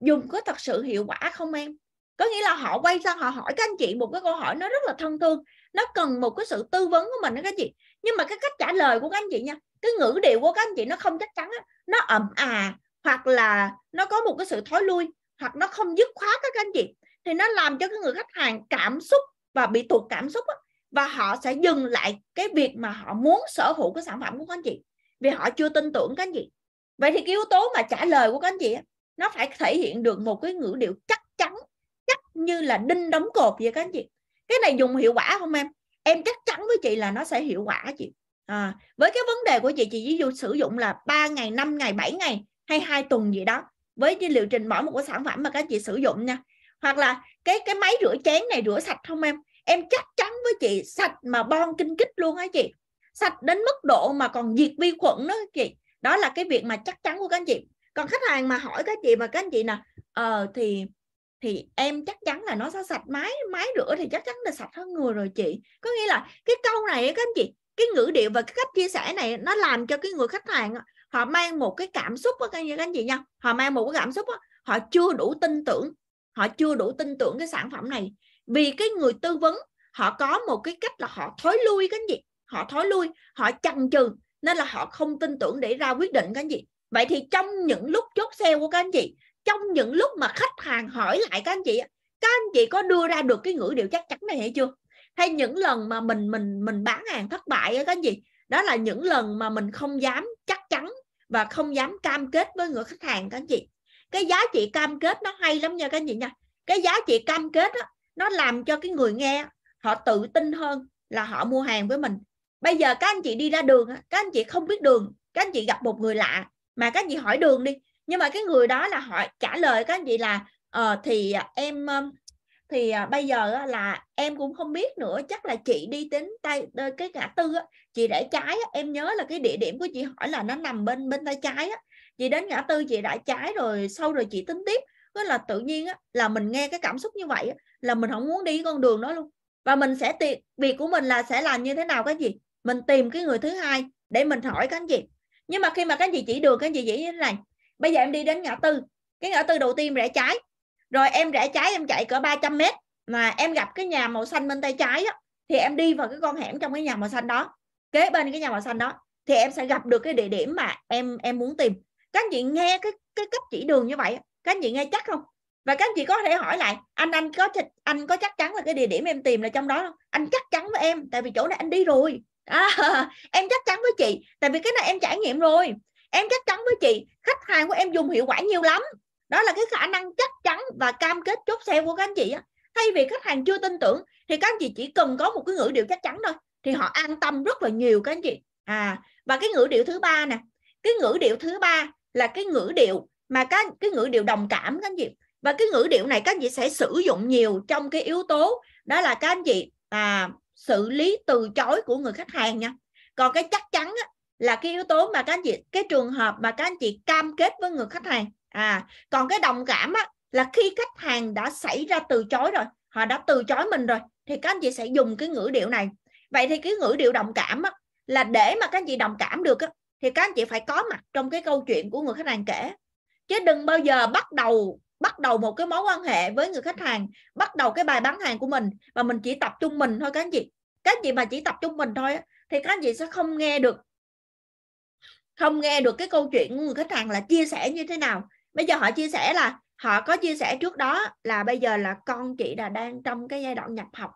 Dùng có thật sự hiệu quả không em? Có nghĩa là họ quay sang họ hỏi các anh chị một cái câu hỏi nó rất là thân thương. Nó cần một cái sự tư vấn của mình đó các anh chị. Nhưng mà cái cách trả lời của các anh chị nha, cái ngữ điệu của các anh chị nó không chắc chắn nó ậm à hoặc là nó có một cái sự thói lui, hoặc nó không dứt khoát các anh chị. Thì nó làm cho cái người khách hàng cảm xúc và bị tụt cảm xúc và họ sẽ dừng lại cái việc mà họ muốn sở hữu cái sản phẩm của các anh chị. Vì họ chưa tin tưởng các anh chị. Vậy thì cái yếu tố mà trả lời của các anh chị nó phải thể hiện được một cái ngữ điệu chắc như là đinh đóng cột vậy các anh chị. Cái này dùng hiệu quả không em? Em chắc chắn với chị là nó sẽ hiệu quả chị. À, với cái vấn đề của chị chị ví dụ sử dụng là 3 ngày 5 ngày 7 ngày hay hai tuần gì đó với cái liệu trình mỗi một cái sản phẩm mà các chị sử dụng nha. Hoặc là cái cái máy rửa chén này rửa sạch không em? Em chắc chắn với chị sạch mà bon kinh kích luôn hả chị. Sạch đến mức độ mà còn diệt vi khuẩn đó chị. Đó là cái việc mà chắc chắn của các anh chị. Còn khách hàng mà hỏi các chị mà các anh chị nè ờ thì thì em chắc chắn là nó sẽ sạch. Máy máy rửa thì chắc chắn là sạch hơn người rồi chị. Có nghĩa là cái câu này các anh chị cái ngữ điệu và cái cách chia sẻ này nó làm cho cái người khách hàng họ mang một cái cảm xúc đó các anh chị nha. Họ mang một cái cảm xúc đó, họ chưa đủ tin tưởng họ chưa đủ tin tưởng cái sản phẩm này. Vì cái người tư vấn họ có một cái cách là họ thối lui cái gì họ thối lui họ chần chừ nên là họ không tin tưởng để ra quyết định cái gì vậy thì trong những lúc chốt sale của các anh chị trong những lúc mà khách hàng hỏi lại các anh chị các anh chị có đưa ra được cái ngữ điệu chắc chắn này hay chưa? Hay những lần mà mình mình mình bán hàng thất bại các anh chị đó là những lần mà mình không dám chắc chắn và không dám cam kết với người khách hàng các anh chị. Cái giá trị cam kết nó hay lắm nha các anh chị nha. Cái giá trị cam kết đó, nó làm cho cái người nghe họ tự tin hơn là họ mua hàng với mình. Bây giờ các anh chị đi ra đường các anh chị không biết đường các anh chị gặp một người lạ mà các anh chị hỏi đường đi nhưng mà cái người đó là họ trả lời các anh chị là ờ, thì em thì ờ, bây giờ là em cũng không biết nữa chắc là chị đi đến tay cái ngã tư á, chị để trái á, em nhớ là cái địa điểm của chị hỏi là nó nằm bên bên tay trái á. chị đến ngã tư chị đã trái rồi sau rồi chị tính tiếp đó là tự nhiên á, là mình nghe cái cảm xúc như vậy á, là mình không muốn đi con đường đó luôn. Và mình sẽ tìm việc của mình là sẽ làm như thế nào cái gì? Mình tìm cái người thứ hai để mình hỏi các anh chị. Nhưng mà khi mà các anh chị chỉ được các anh chị chỉ như thế này bây giờ em đi đến ngã tư. Cái ngã tư đầu tiên rẽ trái. Rồi em rẽ trái em chạy cỡ 300 mét. Mà em gặp cái nhà màu xanh bên tay trái á, thì em đi vào cái con hẻm trong cái nhà màu xanh đó. Kế bên cái nhà màu xanh đó thì em sẽ gặp được cái địa điểm mà em em muốn tìm. Các anh chị nghe cái cái cách chỉ đường như vậy các anh chị nghe chắc không? Và các anh chị có thể hỏi lại anh anh có anh có chắc chắn là cái địa điểm em tìm là trong đó không? Anh chắc chắn với em tại vì chỗ này anh đi rồi. À, *laughs* em chắc chắn với chị tại vì cái này em trải nghiệm rồi em chắc chắn với chị khách hàng của em dùng hiệu quả nhiều lắm. Đó là cái khả năng chắc chắn và cam kết chốt sale của các anh chị á. Thay vì khách hàng chưa tin tưởng thì các anh chị chỉ cần có một cái ngữ điệu chắc chắn thôi thì họ an tâm rất là nhiều các anh chị. À và cái ngữ điệu thứ ba nè. Cái ngữ điệu thứ ba là cái ngữ điệu mà các cái ngữ điệu đồng cảm các anh chị. Và cái ngữ điệu này các anh chị sẽ sử dụng nhiều trong cái yếu tố đó là các anh chị à, xử lý từ chối của người khách hàng nha. Còn cái chắc chắn á, là cái yếu tố mà các anh chị cái trường hợp mà các anh chị cam kết với người khách hàng. À còn cái đồng cảm á, là khi khách hàng đã xảy ra từ chối rồi họ đã từ chối mình rồi thì các anh chị sẽ dùng cái ngữ điệu này. Vậy thì cái ngữ điệu đồng cảm á, là để mà các anh chị đồng cảm được á, thì các anh chị phải có mặt trong cái câu chuyện của người khách hàng kể. Chứ đừng bao giờ bắt đầu bắt đầu một cái mối quan hệ với người khách hàng bắt đầu cái bài bán hàng của mình và mình chỉ tập trung mình thôi các anh chị. Các anh chị mà chỉ tập trung mình thôi á, thì các anh chị sẽ không nghe được không nghe được cái câu chuyện của người khách hàng là chia sẻ như thế nào. Bây giờ họ chia sẻ là họ có chia sẻ trước đó là bây giờ là con chị là đang trong cái giai đoạn nhập học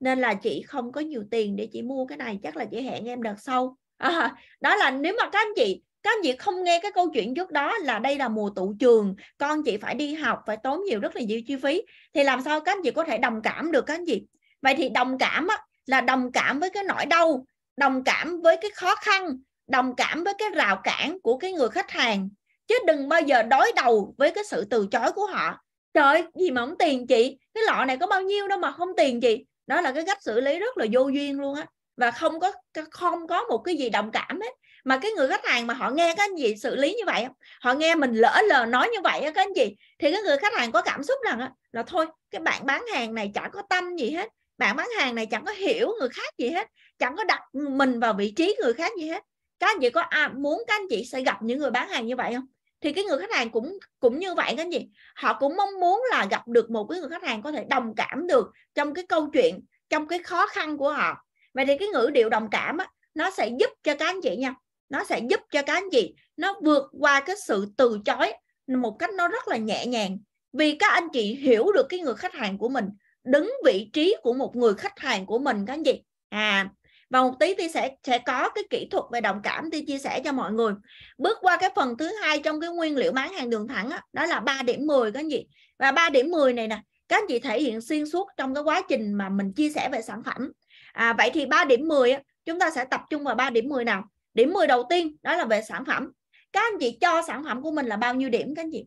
nên là chị không có nhiều tiền để chị mua cái này chắc là chị hẹn em đợt sau. À, đó là nếu mà các anh chị các anh chị không nghe cái câu chuyện trước đó là đây là mùa tụ trường con chị phải đi học phải tốn nhiều rất là nhiều chi phí thì làm sao các anh chị có thể đồng cảm được các anh chị? Vậy thì đồng cảm á, là đồng cảm với cái nỗi đau đồng cảm với cái khó khăn đồng cảm với cái rào cản của cái người khách hàng, chứ đừng bao giờ đối đầu với cái sự từ chối của họ. Trời gì mà không tiền chị? Cái lọ này có bao nhiêu đâu mà không tiền chị? Đó là cái cách xử lý rất là vô duyên luôn á. Và không có không có một cái gì đồng cảm hết. Mà cái người khách hàng mà họ nghe các anh chị xử lý như vậy họ nghe mình lỡ lờ nói như vậy các anh chị, thì cái người khách hàng có cảm xúc rằng là thôi, cái bạn bán hàng này chẳng có tâm gì hết. Bạn bán hàng này chẳng có hiểu người khác gì hết. Chẳng có đặt mình vào vị trí người khác gì hết các anh chị có à, muốn các anh chị sẽ gặp những người bán hàng như vậy không? Thì cái người khách hàng cũng cũng như vậy các anh chị. Họ cũng mong muốn là gặp được một cái người khách hàng có thể đồng cảm được trong cái câu chuyện trong cái khó khăn của họ. Vậy thì cái ngữ điệu đồng cảm á, nó sẽ giúp cho các anh chị nha. Nó sẽ giúp cho các anh chị nó vượt qua cái sự từ chối một cách nó rất là nhẹ nhàng. Vì các anh chị hiểu được cái người khách hàng của mình đứng vị trí của một người khách hàng của mình các anh chị. À và một tí thì sẽ sẽ có cái kỹ thuật về đồng cảm thì chia sẻ cho mọi người. Bước qua cái phần thứ hai trong cái nguyên liệu bán hàng đường thẳng đó, đó là 3 điểm 10 các anh chị. Và 3 điểm 10 này nè các anh chị thể hiện xuyên suốt trong cái quá trình mà mình chia sẻ về sản phẩm. À, vậy thì 3 điểm 10 chúng ta sẽ tập trung vào ba điểm 10 nào? Điểm 10 đầu tiên đó là về sản phẩm. Các anh chị cho sản phẩm của mình là bao nhiêu điểm các anh chị?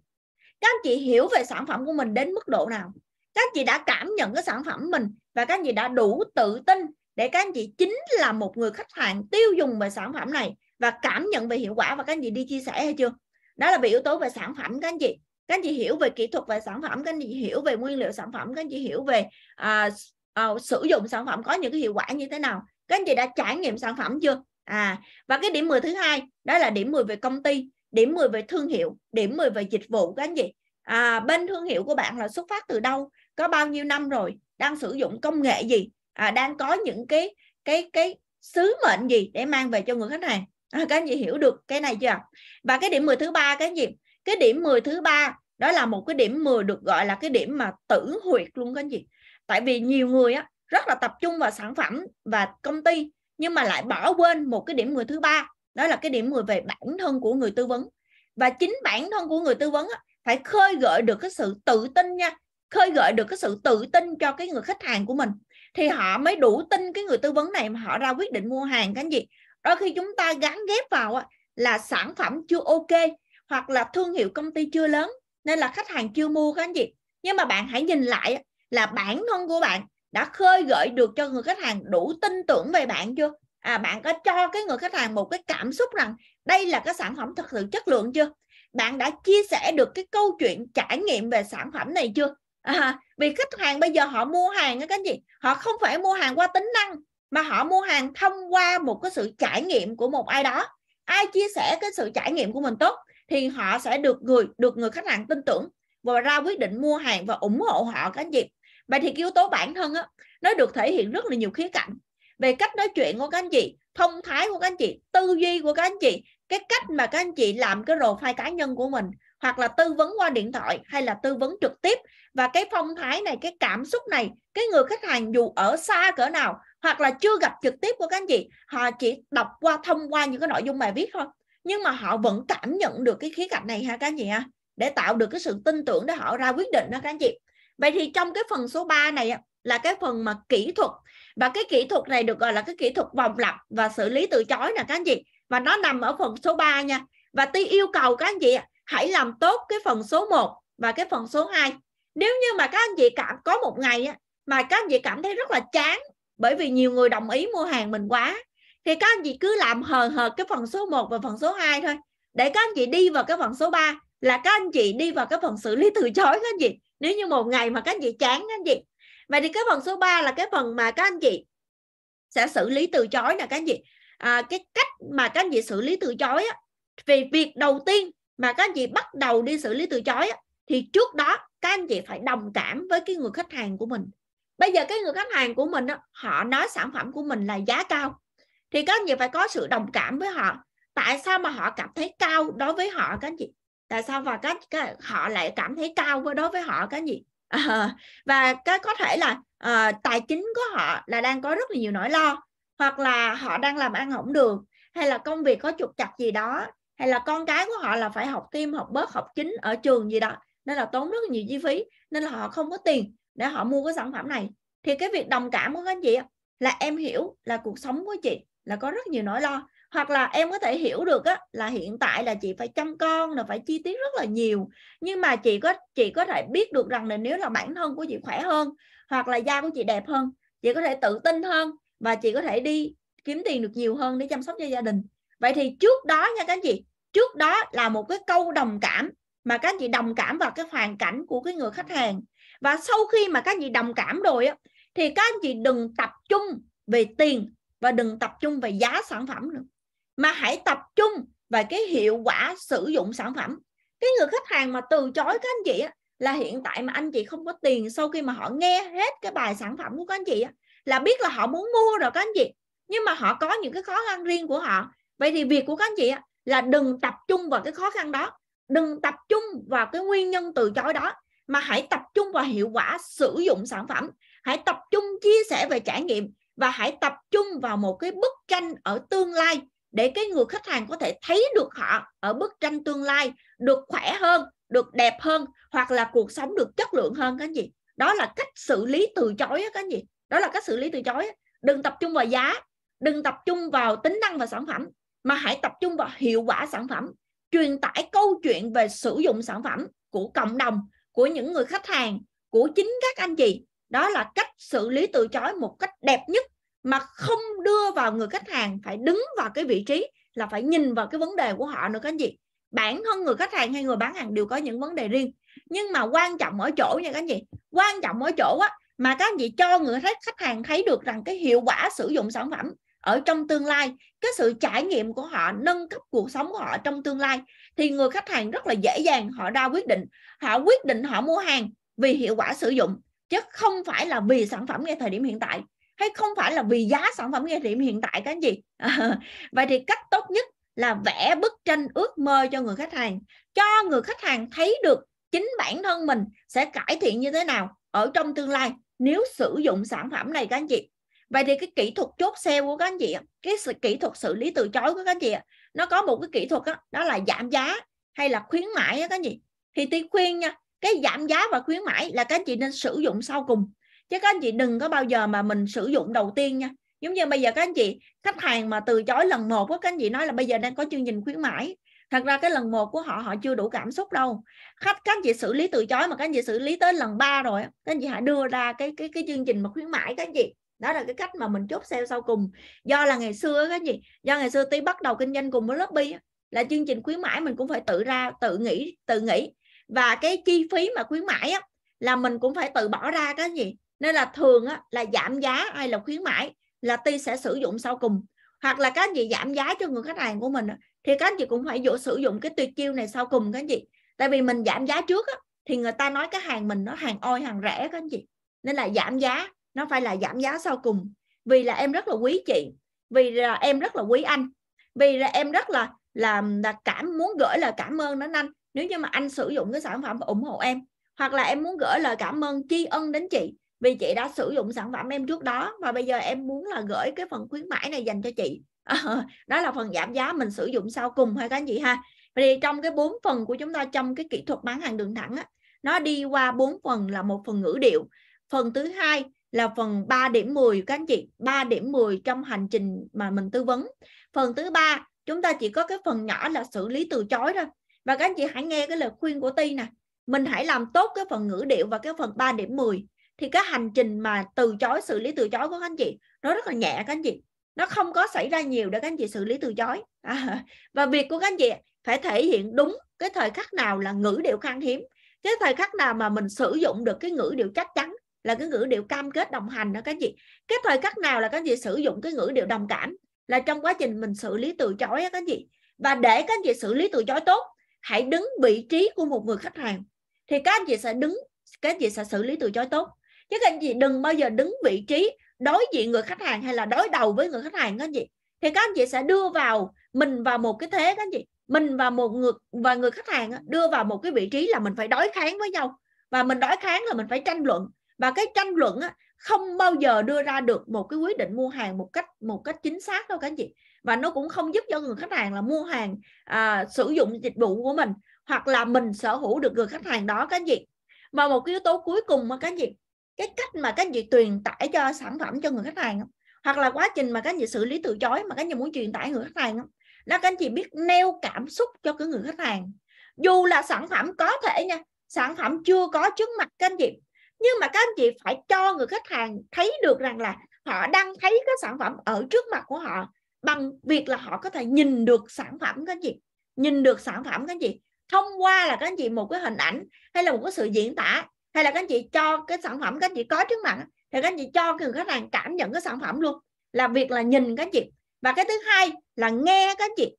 Các anh chị hiểu về sản phẩm của mình đến mức độ nào? Các anh chị đã cảm nhận cái sản phẩm mình và các anh chị đã đủ tự tin để các anh chị chính là một người khách hàng tiêu dùng về sản phẩm này và cảm nhận về hiệu quả và các anh chị đi chia sẻ hay chưa? Đó là về yếu tố về sản phẩm các anh chị. Các anh chị hiểu về kỹ thuật về sản phẩm các anh chị hiểu về nguyên liệu sản phẩm các anh chị hiểu về à, à, sử dụng sản phẩm có những cái hiệu quả như thế nào. Các anh chị đã trải nghiệm sản phẩm chưa? À và cái điểm 10 thứ hai đó là điểm 10 về công ty điểm 10 về thương hiệu điểm 10 về dịch vụ các anh chị. À, bên thương hiệu của bạn là xuất phát từ đâu? Có bao nhiêu năm rồi đang sử dụng công nghệ gì? À, đang có những cái cái cái sứ mệnh gì để mang về cho người khách hàng? À, các anh chị hiểu được cái này chưa? Và cái điểm 10 thứ ba cái gì cái điểm 10 thứ ba đó là một cái điểm 10 được gọi là cái điểm mà tử huyệt luôn các anh chị. Tại vì nhiều người á rất là tập trung vào sản phẩm và công ty nhưng mà lại bỏ quên một cái điểm 10 thứ ba đó là cái điểm 10 về bản thân của người tư vấn. Và chính bản thân của người tư vấn á, phải khơi gợi được cái sự tự tin nha khơi gợi được cái sự tự tin cho cái người khách hàng của mình thì họ mới đủ tin cái người tư vấn này mà họ ra quyết định mua hàng cái gì. Đôi khi chúng ta gắn ghép vào là sản phẩm chưa ok hoặc là thương hiệu công ty chưa lớn, nên là khách hàng chưa mua cái gì. Nhưng mà bạn hãy nhìn lại là bản thân của bạn đã khơi gợi được cho người khách hàng đủ tin tưởng về bạn chưa? À bạn có cho cái người khách hàng một cái cảm xúc rằng đây là cái sản phẩm thật sự chất lượng chưa? Bạn đã chia sẻ được cái câu chuyện trải nghiệm về sản phẩm này chưa? À, vì khách hàng bây giờ họ mua hàng cái gì họ không phải mua hàng qua tính năng mà họ mua hàng thông qua một cái sự trải nghiệm của một ai đó. Ai chia sẻ cái sự trải nghiệm của mình tốt thì họ sẽ được người được người khách hàng tin tưởng và ra quyết định mua hàng và ủng hộ họ cái gì vậy thì cái yếu tố bản thân á nó được thể hiện rất là nhiều khía cạnh. Về cách nói chuyện của các anh chị thông thái của các anh chị tư duy của các anh chị cái cách mà các anh chị làm cái profile cá nhân của mình hoặc là tư vấn qua điện thoại hay là tư vấn trực tiếp và cái phong thái này, cái cảm xúc này, cái người khách hàng dù ở xa cỡ nào, hoặc là chưa gặp trực tiếp của các anh chị, họ chỉ đọc qua, thông qua những cái nội dung bài viết thôi. Nhưng mà họ vẫn cảm nhận được cái khía cạnh này ha các anh chị ha, để tạo được cái sự tin tưởng để họ ra quyết định đó các anh chị. Vậy thì trong cái phần số 3 này là cái phần mà kỹ thuật. Và cái kỹ thuật này được gọi là cái kỹ thuật vòng lặp và xử lý từ chối nè các anh chị. Và nó nằm ở phần số 3 nha. Và tôi yêu cầu các anh chị hãy làm tốt cái phần số 1 và cái phần số 2 nếu như mà các anh chị cảm có một ngày á, mà các anh chị cảm thấy rất là chán bởi vì nhiều người đồng ý mua hàng mình quá thì các anh chị cứ làm hờ hờ cái phần số 1 và phần số 2 thôi để các anh chị đi vào cái phần số 3 là các anh chị đi vào cái phần xử lý từ chối các anh chị nếu như một ngày mà các anh chị chán các anh chị vậy thì cái phần số 3 là cái phần mà các anh chị sẽ xử lý từ chối là các anh chị à, cái cách mà các anh chị xử lý từ chối á, vì việc đầu tiên mà các anh chị bắt đầu đi xử lý từ chối á, thì trước đó các anh chị phải đồng cảm với cái người khách hàng của mình. Bây giờ cái người khách hàng của mình họ nói sản phẩm của mình là giá cao. Thì các anh chị phải có sự đồng cảm với họ. Tại sao mà họ cảm thấy cao đối với họ các anh chị? Tại sao và các, các họ lại cảm thấy cao với đối với họ các anh chị? *laughs* À, và cái có thể là à, tài chính của họ là đang có rất là nhiều nỗi lo hoặc là họ đang làm ăn không được hay là công việc có trục chặt gì đó hay là con cái của họ là phải học thêm học bớt học chính ở trường gì đó nên là tốn rất nhiều chi phí nên là họ không có tiền để họ mua cái sản phẩm này. Thì cái việc đồng cảm của các anh chị là em hiểu là cuộc sống của chị là có rất nhiều nỗi lo. Hoặc là em có thể hiểu được á, là hiện tại là chị phải chăm con là phải chi tiết rất là nhiều. Nhưng mà chị có chị có thể biết được rằng là nếu là bản thân của chị khỏe hơn hoặc là da của chị đẹp hơn chị có thể tự tin hơn và chị có thể đi kiếm tiền được nhiều hơn để chăm sóc cho gia đình. Vậy thì trước đó nha các anh chị trước đó là một cái câu đồng cảm mà các anh chị đồng cảm vào cái hoàn cảnh của cái người khách hàng. Và sau khi mà các anh chị đồng cảm rồi á thì các anh chị đừng tập trung về tiền và đừng tập trung về giá sản phẩm nữa mà hãy tập trung vào cái hiệu quả sử dụng sản phẩm. Cái người khách hàng mà từ chối các anh chị á, là hiện tại mà anh chị không có tiền sau khi mà họ nghe hết cái bài sản phẩm của các anh chị á, là biết là họ muốn mua rồi các anh chị. Nhưng mà họ có những cái khó khăn riêng của họ. Vậy thì việc của các anh chị á, là đừng tập trung vào cái khó khăn đó đừng tập trung vào cái nguyên nhân từ chối đó, mà hãy tập trung vào hiệu quả sử dụng sản phẩm. Hãy tập trung chia sẻ về trải nghiệm và hãy tập trung vào một cái bức tranh ở tương lai để cái người khách hàng có thể thấy được họ ở bức tranh tương lai được khỏe hơn, được đẹp hơn hoặc là cuộc sống được chất lượng hơn cái gì đó là cách xử lý từ chối cái gì đó là cách xử lý từ chối đừng tập trung vào giá, đừng tập trung vào tính năng và sản phẩm, mà hãy tập trung vào hiệu quả sản phẩm truyền tải câu chuyện về sử dụng sản phẩm của cộng đồng, của những người khách hàng, của chính các anh chị. Đó là cách xử lý từ chối một cách đẹp nhất mà không đưa vào người khách hàng phải đứng vào cái vị trí là phải nhìn vào cái vấn đề của họ nữa các anh chị. Bản thân người khách hàng hay người bán hàng đều có những vấn đề riêng. Nhưng mà quan trọng ở chỗ nha các anh chị, quan trọng ở chỗ á, mà các anh chị cho người khách hàng thấy được rằng cái hiệu quả sử dụng sản phẩm ở trong tương lai. Cái sự trải nghiệm của họ nâng cấp cuộc sống của họ trong tương lai thì người khách hàng rất là dễ dàng họ ra quyết định. Họ quyết định họ mua hàng vì hiệu quả sử dụng chứ không phải là vì sản phẩm ngay thời điểm hiện tại hay không phải là vì giá sản phẩm ngay thời điểm hiện tại các anh chị. À, *laughs* vậy thì cách tốt nhất là vẽ bức tranh ước mơ cho người khách hàng cho người khách hàng thấy được chính bản thân mình sẽ cải thiện như thế nào ở trong tương lai nếu sử dụng sản phẩm này các anh chị vậy thì cái kỹ thuật chốt sale của các anh chị cái sự kỹ thuật xử lý từ chối của các anh chị nó có một cái kỹ thuật đó, đó là giảm giá hay là khuyến mãi đó các anh chị thì tôi khuyên nha cái giảm giá và khuyến mãi là các anh chị nên sử dụng sau cùng chứ các anh chị đừng có bao giờ mà mình sử dụng đầu tiên nha giống như bây giờ các anh chị khách hàng mà từ chối lần một các anh chị nói là bây giờ đang có chương trình khuyến mãi thật ra cái lần một của họ họ chưa đủ cảm xúc đâu khách các anh chị xử lý từ chối mà các anh chị xử lý tới lần ba rồi các anh chị hãy đưa ra cái cái cái chương trình mà khuyến mãi các anh chị đó là cái cách mà mình chốt sale sau cùng. Do là ngày xưa cái gì? Do ngày xưa tí bắt đầu kinh doanh cùng với lobby là chương trình khuyến mãi mình cũng phải tự ra tự nghĩ tự nghĩ. Và cái chi phí mà khuyến mãi á, là mình cũng phải tự bỏ ra cái gì? Nên là thường á, là giảm giá hay là khuyến mãi là ti sẽ sử dụng sau cùng. Hoặc là các gì giảm giá cho người khách hàng của mình thì các anh chị cũng phải dụ sử dụng cái tuyệt chiêu này sau cùng các gì chị. Tại vì mình giảm giá trước á, thì người ta nói cái hàng mình nó hàng oi hàng rẻ các anh chị. Nên là giảm giá nó phải là giảm giá sau cùng. Vì là em rất là quý chị. Vì là em rất là quý anh. Vì là em rất là là, là cảm muốn gửi lời cảm ơn đến anh. Nếu như mà anh sử dụng cái sản phẩm ủng hộ em hoặc là em muốn gửi lời cảm ơn tri ân đến chị vì chị đã sử dụng sản phẩm em trước đó và bây giờ em muốn là gửi cái phần khuyến mãi này dành cho chị. *laughs* Đó là phần giảm giá mình sử dụng sau cùng hay các anh chị ha. Vì trong cái bốn phần của chúng ta trong cái kỹ thuật bán hàng đường thẳng á, nó đi qua bốn phần là một phần ngữ điệu. Phần thứ hai là phần 3 điểm 10 các anh chị 3 điểm 10 trong hành trình mà mình tư vấn. Phần thứ ba chúng ta chỉ có cái phần nhỏ là xử lý từ chối thôi. Và các anh chị hãy nghe cái lời khuyên của Ti nè. Mình hãy làm tốt cái phần ngữ điệu và cái phần 3 điểm 10 thì cái hành trình mà từ chối xử lý từ chối của các anh chị nó rất là nhẹ các anh chị. Nó không có xảy ra nhiều để các anh chị xử lý từ chối. À, *laughs* và việc của các anh chị phải thể hiện đúng cái thời khắc nào là ngữ điệu khan hiếm. Cái thời khắc nào mà mình sử dụng được cái ngữ điệu chắc chắn là cái ngữ điệu cam kết đồng hành đó các chị cái thời khắc nào là các chị sử dụng cái ngữ điệu đồng cảm là trong quá trình mình xử lý từ chối đó các chị và để các chị xử lý từ chối tốt hãy đứng vị trí của một người khách hàng thì các anh chị sẽ đứng các anh chị sẽ xử lý từ chối tốt chứ các anh chị đừng bao giờ đứng vị trí đối diện người khách hàng hay là đối đầu với người khách hàng các anh chị thì các anh chị sẽ đưa vào mình vào một cái thế các anh chị mình và một người và người khách hàng đưa vào một cái vị trí là mình phải đối kháng với nhau và mình đối kháng là mình phải tranh luận và cái tranh luận á không bao giờ đưa ra được một cái quyết định mua hàng một cách một cách chính xác đâu các anh chị. Và nó cũng không giúp cho người khách hàng là mua hàng à, sử dụng dịch vụ của mình hoặc là mình sở hữu được người khách hàng đó các anh chị. Và một cái yếu tố cuối cùng mà các anh chị cái cách mà các anh chị truyền tải cho sản phẩm cho người khách hàng hoặc là quá trình mà các anh chị xử lý từ chối mà các anh chị muốn truyền tải người khách hàng là các anh chị biết nêu cảm xúc cho cái người khách hàng. Dù là sản phẩm có thể nha sản phẩm chưa có trước mặt các anh chị nhưng mà các anh chị phải cho người khách hàng thấy được rằng là họ đang thấy cái sản phẩm ở trước mặt của họ bằng việc là họ có thể nhìn được sản phẩm các anh chị nhìn được sản phẩm các anh chị thông qua là các anh chị một cái hình ảnh hay là một cái sự diễn tả hay là các anh chị cho cái sản phẩm các anh chị có trước mặt thì các anh chị cho người khách hàng cảm nhận cái sản phẩm luôn là việc là nhìn các anh chị và cái thứ hai là nghe các anh chị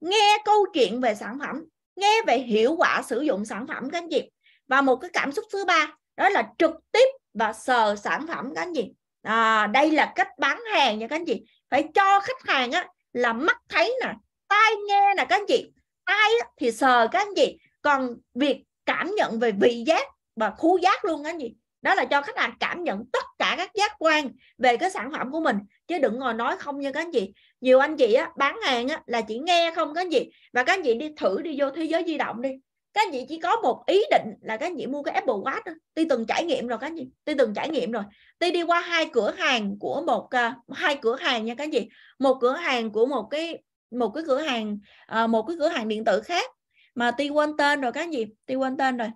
nghe câu chuyện về sản phẩm nghe về hiệu quả sử dụng sản phẩm các anh chị và một cái cảm xúc thứ ba đó là trực tiếp và sờ sản phẩm các anh chị. À, đây là cách bán hàng nha các anh chị. Phải cho khách hàng á là mắt thấy nè tai nghe nè các anh chị. Tai thì sờ các anh chị. Còn việc cảm nhận về vị giác và khu giác luôn các anh chị. Đó là cho khách hàng cảm nhận tất cả các giác quan về cái sản phẩm của mình. Chứ đừng ngồi nói không nha các anh chị. Nhiều anh chị á, bán hàng á, là chỉ nghe không các anh chị. Và các anh chị đi thử đi vô thế giới di động đi các anh chị chỉ có một ý định là các anh chị mua cái Apple Watch đó. Tôi từng trải nghiệm rồi các anh chị tôi từng trải nghiệm rồi. Tôi đi qua hai cửa hàng của một uh, hai cửa hàng nha các anh chị một cửa hàng của một cái một cái cửa hàng uh, một cái cửa hàng điện tử khác. Mà tôi quên tên rồi các anh chị tôi quên tên rồi.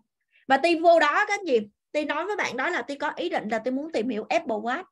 Và tôi vô đó các anh chị tôi nói với bạn đó là tôi có ý định là tôi muốn tìm hiểu Apple Watch.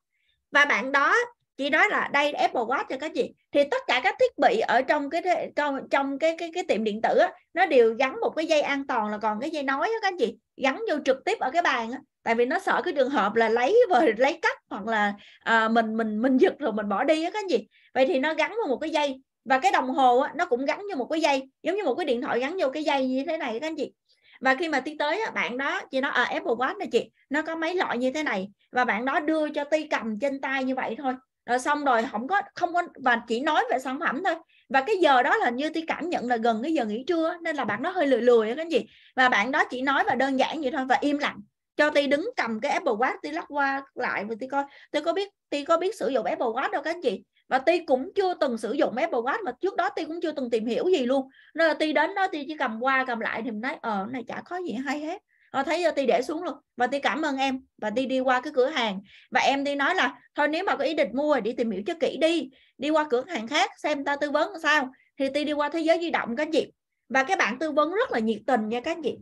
Và bạn đó chị nói là đây Apple Watch cho các chị thì tất cả các thiết bị ở trong cái trong trong cái cái cái tiệm điện tử á, nó đều gắn một cái dây an toàn là còn cái dây nói á các chị gắn vô trực tiếp ở cái bàn á. Tại vì nó sợ cái trường hợp là lấy và lấy cắt hoặc là à, mình mình mình giật rồi mình bỏ đi á các chị. Vậy thì nó gắn vào một cái dây và cái đồng hồ á, nó cũng gắn vô một cái dây giống như một cái điện thoại gắn vô cái dây như thế này các anh chị. Và khi mà ti tới bạn đó chị nói ở à, Apple Watch này chị nó có mấy loại như thế này? Và bạn đó đưa cho ti cầm trên tay như vậy thôi rồi xong rồi không có không có, và chỉ nói về sản phẩm thôi. Và cái giờ đó là như tôi cảm nhận là gần cái giờ nghỉ trưa nên là bạn đó hơi lười lười cái gì và bạn đó chỉ nói và đơn giản vậy thôi và im lặng. Cho ti đứng cầm cái Apple Watch, ti lắc qua lại và ti coi. Tôi có biết, ti có biết sử dụng Apple Watch đâu các anh chị. Và ti cũng chưa từng sử dụng Apple Watch mà trước đó ti cũng chưa từng tìm hiểu gì luôn. Nên là ti đến đó ti chỉ cầm qua cầm lại thì mình nói ờ này chả có gì hay hết à, thấy ờ, ti để xuống luôn. Và ti cảm ơn em. Và ti đi qua cái cửa hàng. Và em đi nói là thôi nếu mà có ý định mua thì đi tìm hiểu cho kỹ đi. Đi qua cửa hàng khác xem ta tư vấn sao. Thì ti đi qua thế giới di động các chị. Và cái bạn tư vấn rất là nhiệt tình nha các chị.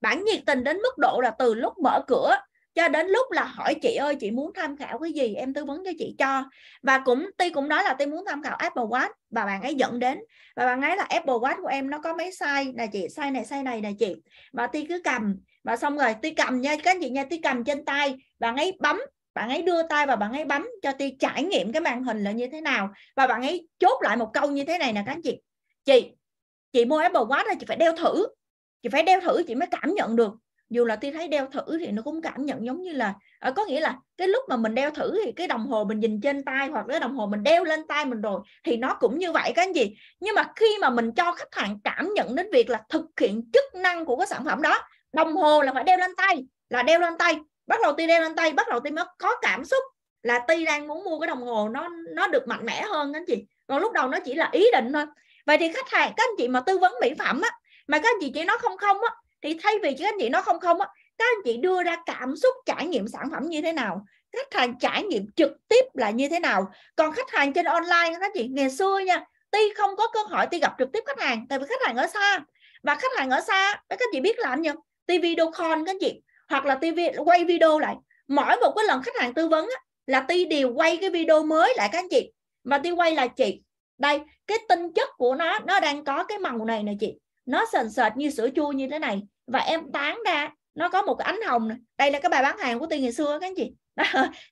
Bạn nhiệt tình đến mức độ là từ lúc mở cửa cho đến lúc là hỏi chị ơi chị muốn tham khảo cái gì? Em tư vấn cho chị cho. Và cũng ti cũng nói là ti muốn tham khảo Apple Watch. Và bạn ấy dẫn đến. Và bạn ấy là Apple Watch của em nó có mấy size nè chị size này size này nè chị. Và ti cứ cầm và xong rồi ti cầm nha các anh chị nha ti cầm trên tay bạn ấy bấm bạn ấy đưa tay và bạn ấy bấm cho ti trải nghiệm cái màn hình là như thế nào. Và bạn ấy chốt lại một câu như thế này nè các anh chị. Chị chị mua Apple Watch là chị phải đeo thử. Chị phải đeo thử chị mới cảm nhận được. Dù là ti thấy đeo thử thì nó cũng cảm nhận giống như là à, có nghĩa là cái lúc mà mình đeo thử thì cái đồng hồ mình nhìn trên tay hoặc cái đồng hồ mình đeo lên tay mình rồi thì nó cũng như vậy cái gì nhưng mà khi mà mình cho khách hàng cảm nhận đến việc là thực hiện chức năng của cái sản phẩm đó đồng hồ là phải đeo lên tay, là đeo lên tay, bắt đầu ti đeo lên tay, bắt đầu ti mới có cảm xúc là ti đang muốn mua cái đồng hồ nó nó được mạnh mẽ hơn anh chị. Còn lúc đầu nó chỉ là ý định thôi. Vậy thì khách hàng, các anh chị mà tư vấn mỹ phẩm á, mà các anh chị chỉ nói không không á, thì thay vì các anh chị nói không không á, các anh chị đưa ra cảm xúc trải nghiệm sản phẩm như thế nào, khách hàng trải nghiệm trực tiếp là như thế nào. Còn khách hàng trên online các chị, ngày xưa nha, ti không có cơ hội ti gặp trực tiếp khách hàng, tại vì khách hàng ở xa. Và khách hàng ở xa, các anh chị biết làm gì ti video call các chị hoặc là TV quay video lại. Mỗi một cái lần khách hàng tư vấn á, là ti đều quay cái video mới lại các anh chị. Và ti quay là chị đây cái tinh chất của nó nó đang có cái màu này nè chị. Nó sền sệt như sữa chua như thế này. Và em tán ra nó có một cái ánh hồng này. đây là cái bài bán hàng của ti ngày xưa các anh chị. *laughs* Đó.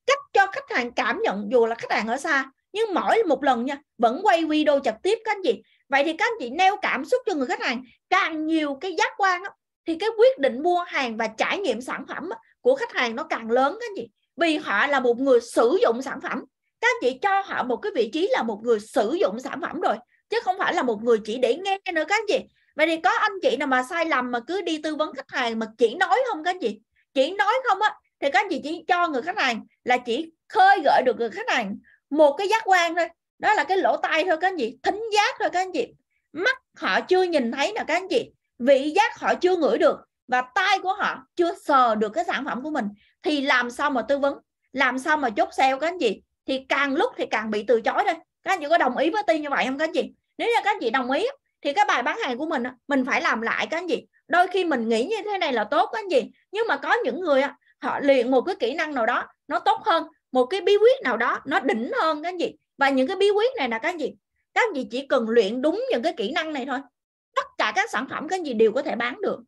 cách cho khách hàng cảm nhận dù là khách hàng ở xa nhưng mỗi một lần nha vẫn quay video trực tiếp các anh chị. Vậy thì các anh chị nêu cảm xúc cho người khách hàng càng nhiều cái giác quan đó, thì cái quyết định mua hàng và trải nghiệm sản phẩm của khách hàng nó càng lớn các anh chị vì họ là một người sử dụng sản phẩm. Các anh chị cho họ một cái vị trí là một người sử dụng sản phẩm rồi, chứ không phải là một người chỉ để nghe nữa các anh chị. Vậy thì có anh chị nào mà sai lầm mà cứ đi tư vấn khách hàng mà chỉ nói không các anh chị? Chỉ nói không á, thì các anh chị chỉ cho người khách hàng là chỉ khơi gợi được người khách hàng một cái giác quan thôi. Đó là cái lỗ tai thôi các anh chị, thính giác thôi các anh chị. Mắt họ chưa nhìn thấy nè các anh chị vị giác họ chưa ngửi được và tai của họ chưa sờ được cái sản phẩm của mình, thì làm sao mà tư vấn? Làm sao mà chốt sale, các anh chị? Thì càng lúc thì càng bị từ chối thôi. Các anh chị có đồng ý với ti như vậy không, các anh chị? Nếu như các anh chị đồng ý thì cái bài bán hàng của mình mình phải làm lại, các anh chị. Đôi khi mình nghĩ như thế này là tốt, các anh chị. Nhưng mà có những người họ luyện một cái kỹ năng nào đó, nó tốt hơn, một cái bí quyết nào đó, nó đỉnh hơn, các anh chị. Và những cái bí quyết này là các anh chị. Các anh chị chỉ cần luyện đúng những cái kỹ năng này thôi tất cả các sản phẩm các anh chị đều có thể bán được.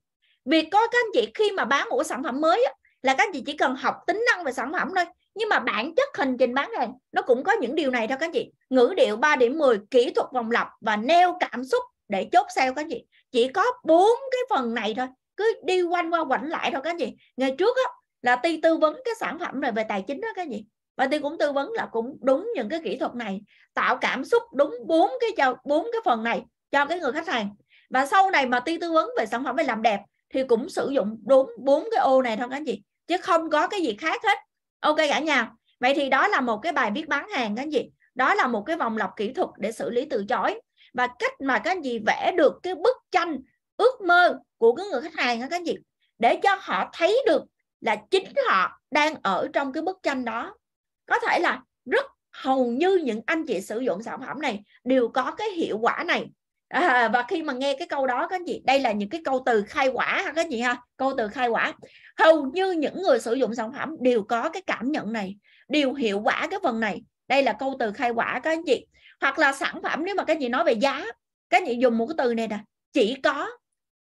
Việc có các anh chị khi mà bán một cái sản phẩm mới á, là các anh chị chỉ cần học tính năng về sản phẩm thôi. Nhưng mà bản chất hành trình bán hàng nó cũng có những điều này thôi các anh chị. Ngữ điệu 3 điểm 10 kỹ thuật vòng lặp và neo cảm xúc để chốt sale các anh chị. Chỉ có bốn cái phần này thôi cứ đi quanh qua quẩn lại thôi các anh chị. Ngày trước á là ti tư vấn cái sản phẩm này về tài chính đó các anh chị. Và ti cũng tư vấn là cũng đúng những cái kỹ thuật này tạo cảm xúc đúng bốn cái cho bốn cái phần này cho cái người khách hàng và sau này mà ti tư vấn về sản phẩm về làm đẹp, thì cũng sử dụng đúng bốn cái ô này thôi các anh chị. Chứ không có cái gì khác hết. Ok cả nhà. Vậy thì đó là một cái bài viết bán hàng các anh chị. Đó là một cái vòng lọc kỹ thuật để xử lý từ chối. Và cách mà các anh chị vẽ được cái bức tranh ước mơ của cái người khách hàng đó các anh chị. Để cho họ thấy được là chính họ đang ở trong cái bức tranh đó. Có thể là rất hầu như những anh chị sử dụng sản phẩm này đều có cái hiệu quả này. À, à, và khi mà nghe cái câu đó các anh chị đây là những cái câu từ khai quả ha các anh chị ha câu từ khai quả. Hầu như những người sử dụng sản phẩm đều có cái cảm nhận này đều hiệu quả cái phần này. Đây là câu từ khai quả các anh chị. Hoặc là sản phẩm nếu mà các anh chị nói về giá các anh chị dùng một cái từ này nè chỉ có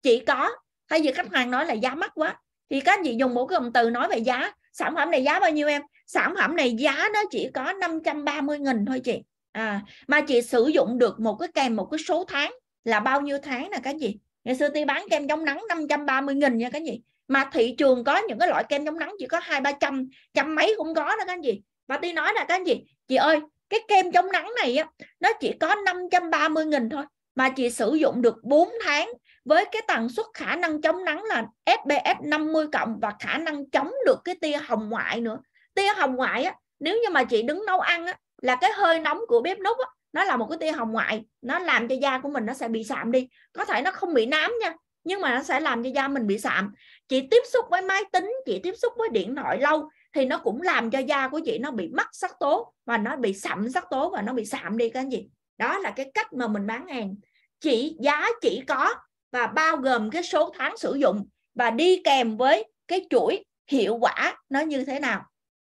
chỉ có. Hay vì khách hàng nói là giá mắc quá thì các anh chị dùng một cái cụm từ nói về giá. Sản phẩm này giá bao nhiêu em? Sản phẩm này giá nó chỉ có 530 nghìn thôi chị à, mà chị sử dụng được một cái kèm một cái số tháng là bao nhiêu tháng nè cái gì? ngày xưa ti bán kem chống nắng 530 nghìn nha cái gì? mà thị trường có những cái loại kem chống nắng chỉ có hai ba trăm trăm mấy cũng có đó các gì? và ti nói là các gì? chị ơi cái kem chống nắng này á nó chỉ có 530 nghìn thôi mà chị sử dụng được 4 tháng với cái tần suất khả năng chống nắng là SPF 50 cộng và khả năng chống được cái tia hồng ngoại nữa tia hồng ngoại á nếu như mà chị đứng nấu ăn á là cái hơi nóng của bếp núc á, nó là một cái tia hồng ngoại, nó làm cho da của mình nó sẽ bị sạm đi. Có thể nó không bị nám nha, nhưng mà nó sẽ làm cho da mình bị sạm. Chị tiếp xúc với máy tính, chị tiếp xúc với điện thoại lâu thì nó cũng làm cho da của chị nó bị mất sắc tố và nó bị sậm sắc tố và nó bị sạm đi các anh chị. Đó là cái cách mà mình bán hàng. Chỉ giá chỉ có và bao gồm cái số tháng sử dụng và đi kèm với cái chuỗi hiệu quả nó như thế nào.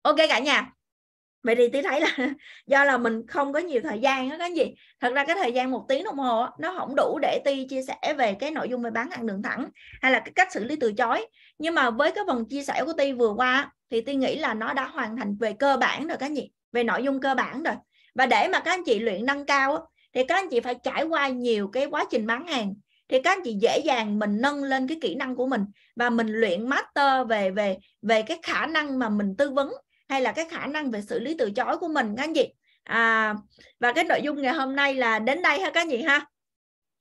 Ok cả nhà vậy thì tí thấy là *laughs* do là mình không có nhiều thời gian đó cái gì? Thật ra cái thời gian một tiếng đồng hồ nó không đủ để ti chia sẻ về cái nội dung về bán hàng đường thẳng hay là cái cách xử lý từ chối. Nhưng mà với cái phần chia sẻ của ti vừa qua thì ti nghĩ là nó đã hoàn thành về cơ bản rồi các anh chị, về nội dung cơ bản rồi. Và để mà các anh chị luyện nâng cao thì các anh chị phải trải qua nhiều cái quá trình bán hàng. Thì các anh chị dễ dàng mình nâng lên cái kỹ năng của mình và mình luyện master về về về cái khả năng mà mình tư vấn hay là cái khả năng về xử lý từ chối của mình các anh chị? À, và cái nội dung ngày hôm nay là đến đây ha các anh chị ha.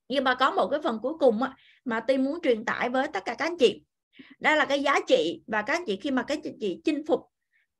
Nhưng mà có một cái phần cuối cùng mà tôi muốn truyền tải với tất cả các anh chị. Đó là cái giá trị và các anh chị khi mà các anh chị chinh phục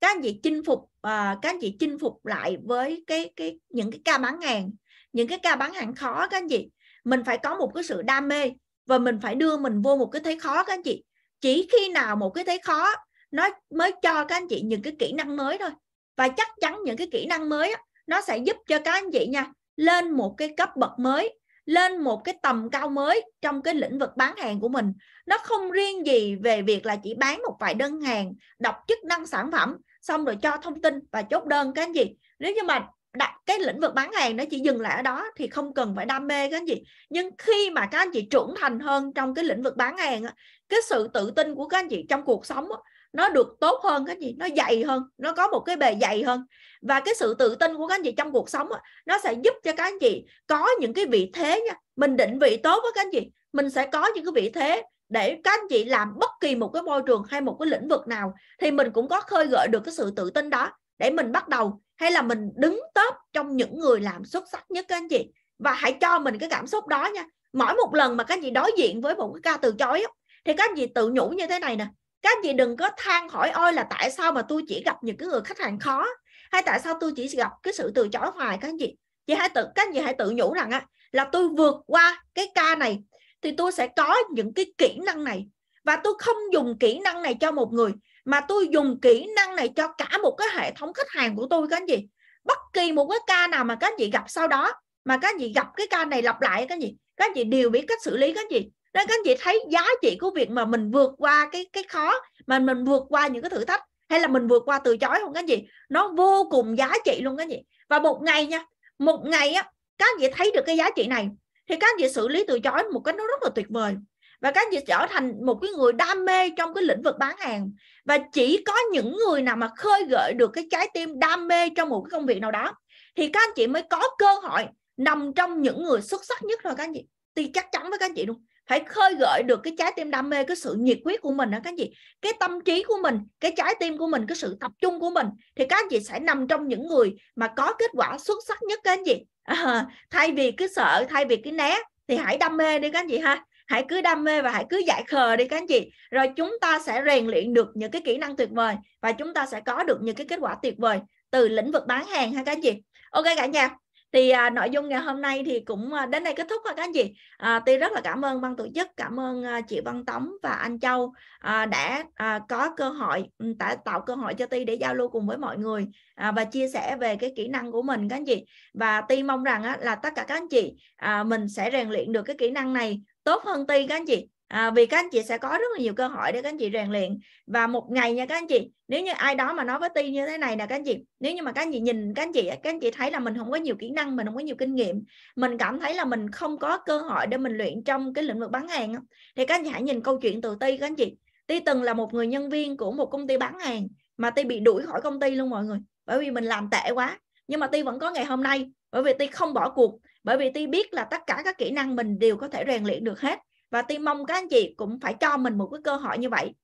các anh chị chinh phục à, các anh chị chinh phục lại với cái cái những cái ca bán hàng những cái ca bán hàng khó các anh chị. Mình phải có một cái sự đam mê và mình phải đưa mình vô một cái thế khó các anh chị. Chỉ khi nào một cái thế khó nó mới cho các anh chị những cái kỹ năng mới thôi. Và chắc chắn những cái kỹ năng mới nó sẽ giúp cho các anh chị nha, lên một cái cấp bậc mới, lên một cái tầm cao mới trong cái lĩnh vực bán hàng của mình. Nó không riêng gì về việc là chỉ bán một vài đơn hàng, đọc chức năng sản phẩm, xong rồi cho thông tin và chốt đơn các anh chị. Nếu như mà đặt cái lĩnh vực bán hàng nó chỉ dừng lại ở đó thì không cần phải đam mê các anh chị. Nhưng khi mà các anh chị trưởng thành hơn trong cái lĩnh vực bán hàng cái sự tự tin của các anh chị trong cuộc sống nó được tốt hơn cái gì? Nó dày hơn, nó có một cái bề dày hơn. Và cái sự tự tin của các anh chị trong cuộc sống nó sẽ giúp cho các anh chị có những cái vị thế nha. Mình định vị tốt với các anh chị, mình sẽ có những cái vị thế để các anh chị làm bất kỳ một cái môi trường hay một cái lĩnh vực nào thì mình cũng có khơi gợi được cái sự tự tin đó để mình bắt đầu, hay là mình đứng top trong những người làm xuất sắc nhất các anh chị. Và hãy cho mình cái cảm xúc đó nha. Mỗi một lần mà các anh chị đối diện với một cái ca từ chối thì các anh chị tự nhủ như thế này nè các chị đừng có than hỏi ôi là tại sao mà tôi chỉ gặp những cái người khách hàng khó? Hay tại sao tôi chỉ gặp cái sự từ chối hoài các anh chị? Chị hãy tự, các anh chị hãy tự nhủ rằng á, là tôi vượt qua cái ca này thì tôi sẽ có những cái kỹ năng này. Và tôi không dùng kỹ năng này cho một người, mà tôi dùng kỹ năng này cho cả một cái hệ thống khách hàng của tôi các anh chị. Bất kỳ một cái ca nào mà các anh chị gặp sau đó, mà các anh chị gặp cái ca này lặp lại các anh chị, các anh chị đều biết cách xử lý các anh chị nên các anh chị thấy giá trị của việc mà mình vượt qua cái cái khó, mà mình vượt qua những cái thử thách, hay là mình vượt qua từ chối không các anh chị? Nó vô cùng giá trị luôn các anh chị. Và một ngày nha, một ngày á, các anh chị thấy được cái giá trị này, thì các anh chị xử lý từ chối một cách nó rất là tuyệt vời. Và các anh chị trở thành một cái người đam mê trong cái lĩnh vực bán hàng. Và chỉ có những người nào mà khơi gợi được cái trái tim đam mê trong một cái công việc nào đó, thì các anh chị mới có cơ hội nằm trong những người xuất sắc nhất rồi các anh chị. Thì chắc chắn với các anh chị luôn phải khơi gợi được cái trái tim đam mê cái sự nhiệt huyết của mình đó các anh chị. Cái tâm trí của mình cái trái tim của mình cái sự tập trung của mình thì các anh chị sẽ nằm trong những người mà có kết quả xuất sắc nhất các anh chị. À, thay vì cứ sợ thay vì cứ né thì hãy đam mê đi các anh chị ha. Hãy cứ đam mê và hãy cứ dạy khờ đi các anh chị. Rồi chúng ta sẽ rèn luyện được những cái kỹ năng tuyệt vời và chúng ta sẽ có được những cái kết quả tuyệt vời từ lĩnh vực bán hàng ha các anh chị. Ok cả nhà thì à, nội dung ngày hôm nay thì cũng à, đến đây kết thúc rồi các anh chị. À, Ti rất là cảm ơn ban tổ chức cảm ơn à, chị Văn Tống và anh Châu à, đã à, có cơ hội ừ, đã tạo cơ hội cho Ti để giao lưu cùng với mọi người à, và chia sẻ về cái kỹ năng của mình các anh chị. Và Ti mong rằng á, là tất cả các anh chị à, mình sẽ rèn luyện được cái kỹ năng này tốt hơn Ti các anh chị à, vì các anh chị sẽ có rất là nhiều cơ hội để các anh chị rèn luyện. Và một ngày nha các anh chị nếu như ai đó mà nói với ti như thế này nè các anh chị nếu như mà các anh chị nhìn các anh chị các anh chị thấy là mình không có nhiều kỹ năng mình không có nhiều kinh nghiệm mình cảm thấy là mình không có cơ hội để mình luyện trong cái lĩnh vực bán hàng thì các anh chị hãy nhìn câu chuyện từ ti các anh chị. Ti từng là một người nhân viên của một công ty bán hàng mà ti bị đuổi khỏi công ty luôn mọi người bởi vì mình làm tệ quá. Nhưng mà ti vẫn có ngày hôm nay bởi vì ti không bỏ cuộc bởi vì ti biết là tất cả các kỹ năng mình đều có thể rèn luyện được hết và tôi mong các anh chị cũng phải cho mình một cái cơ hội như vậy.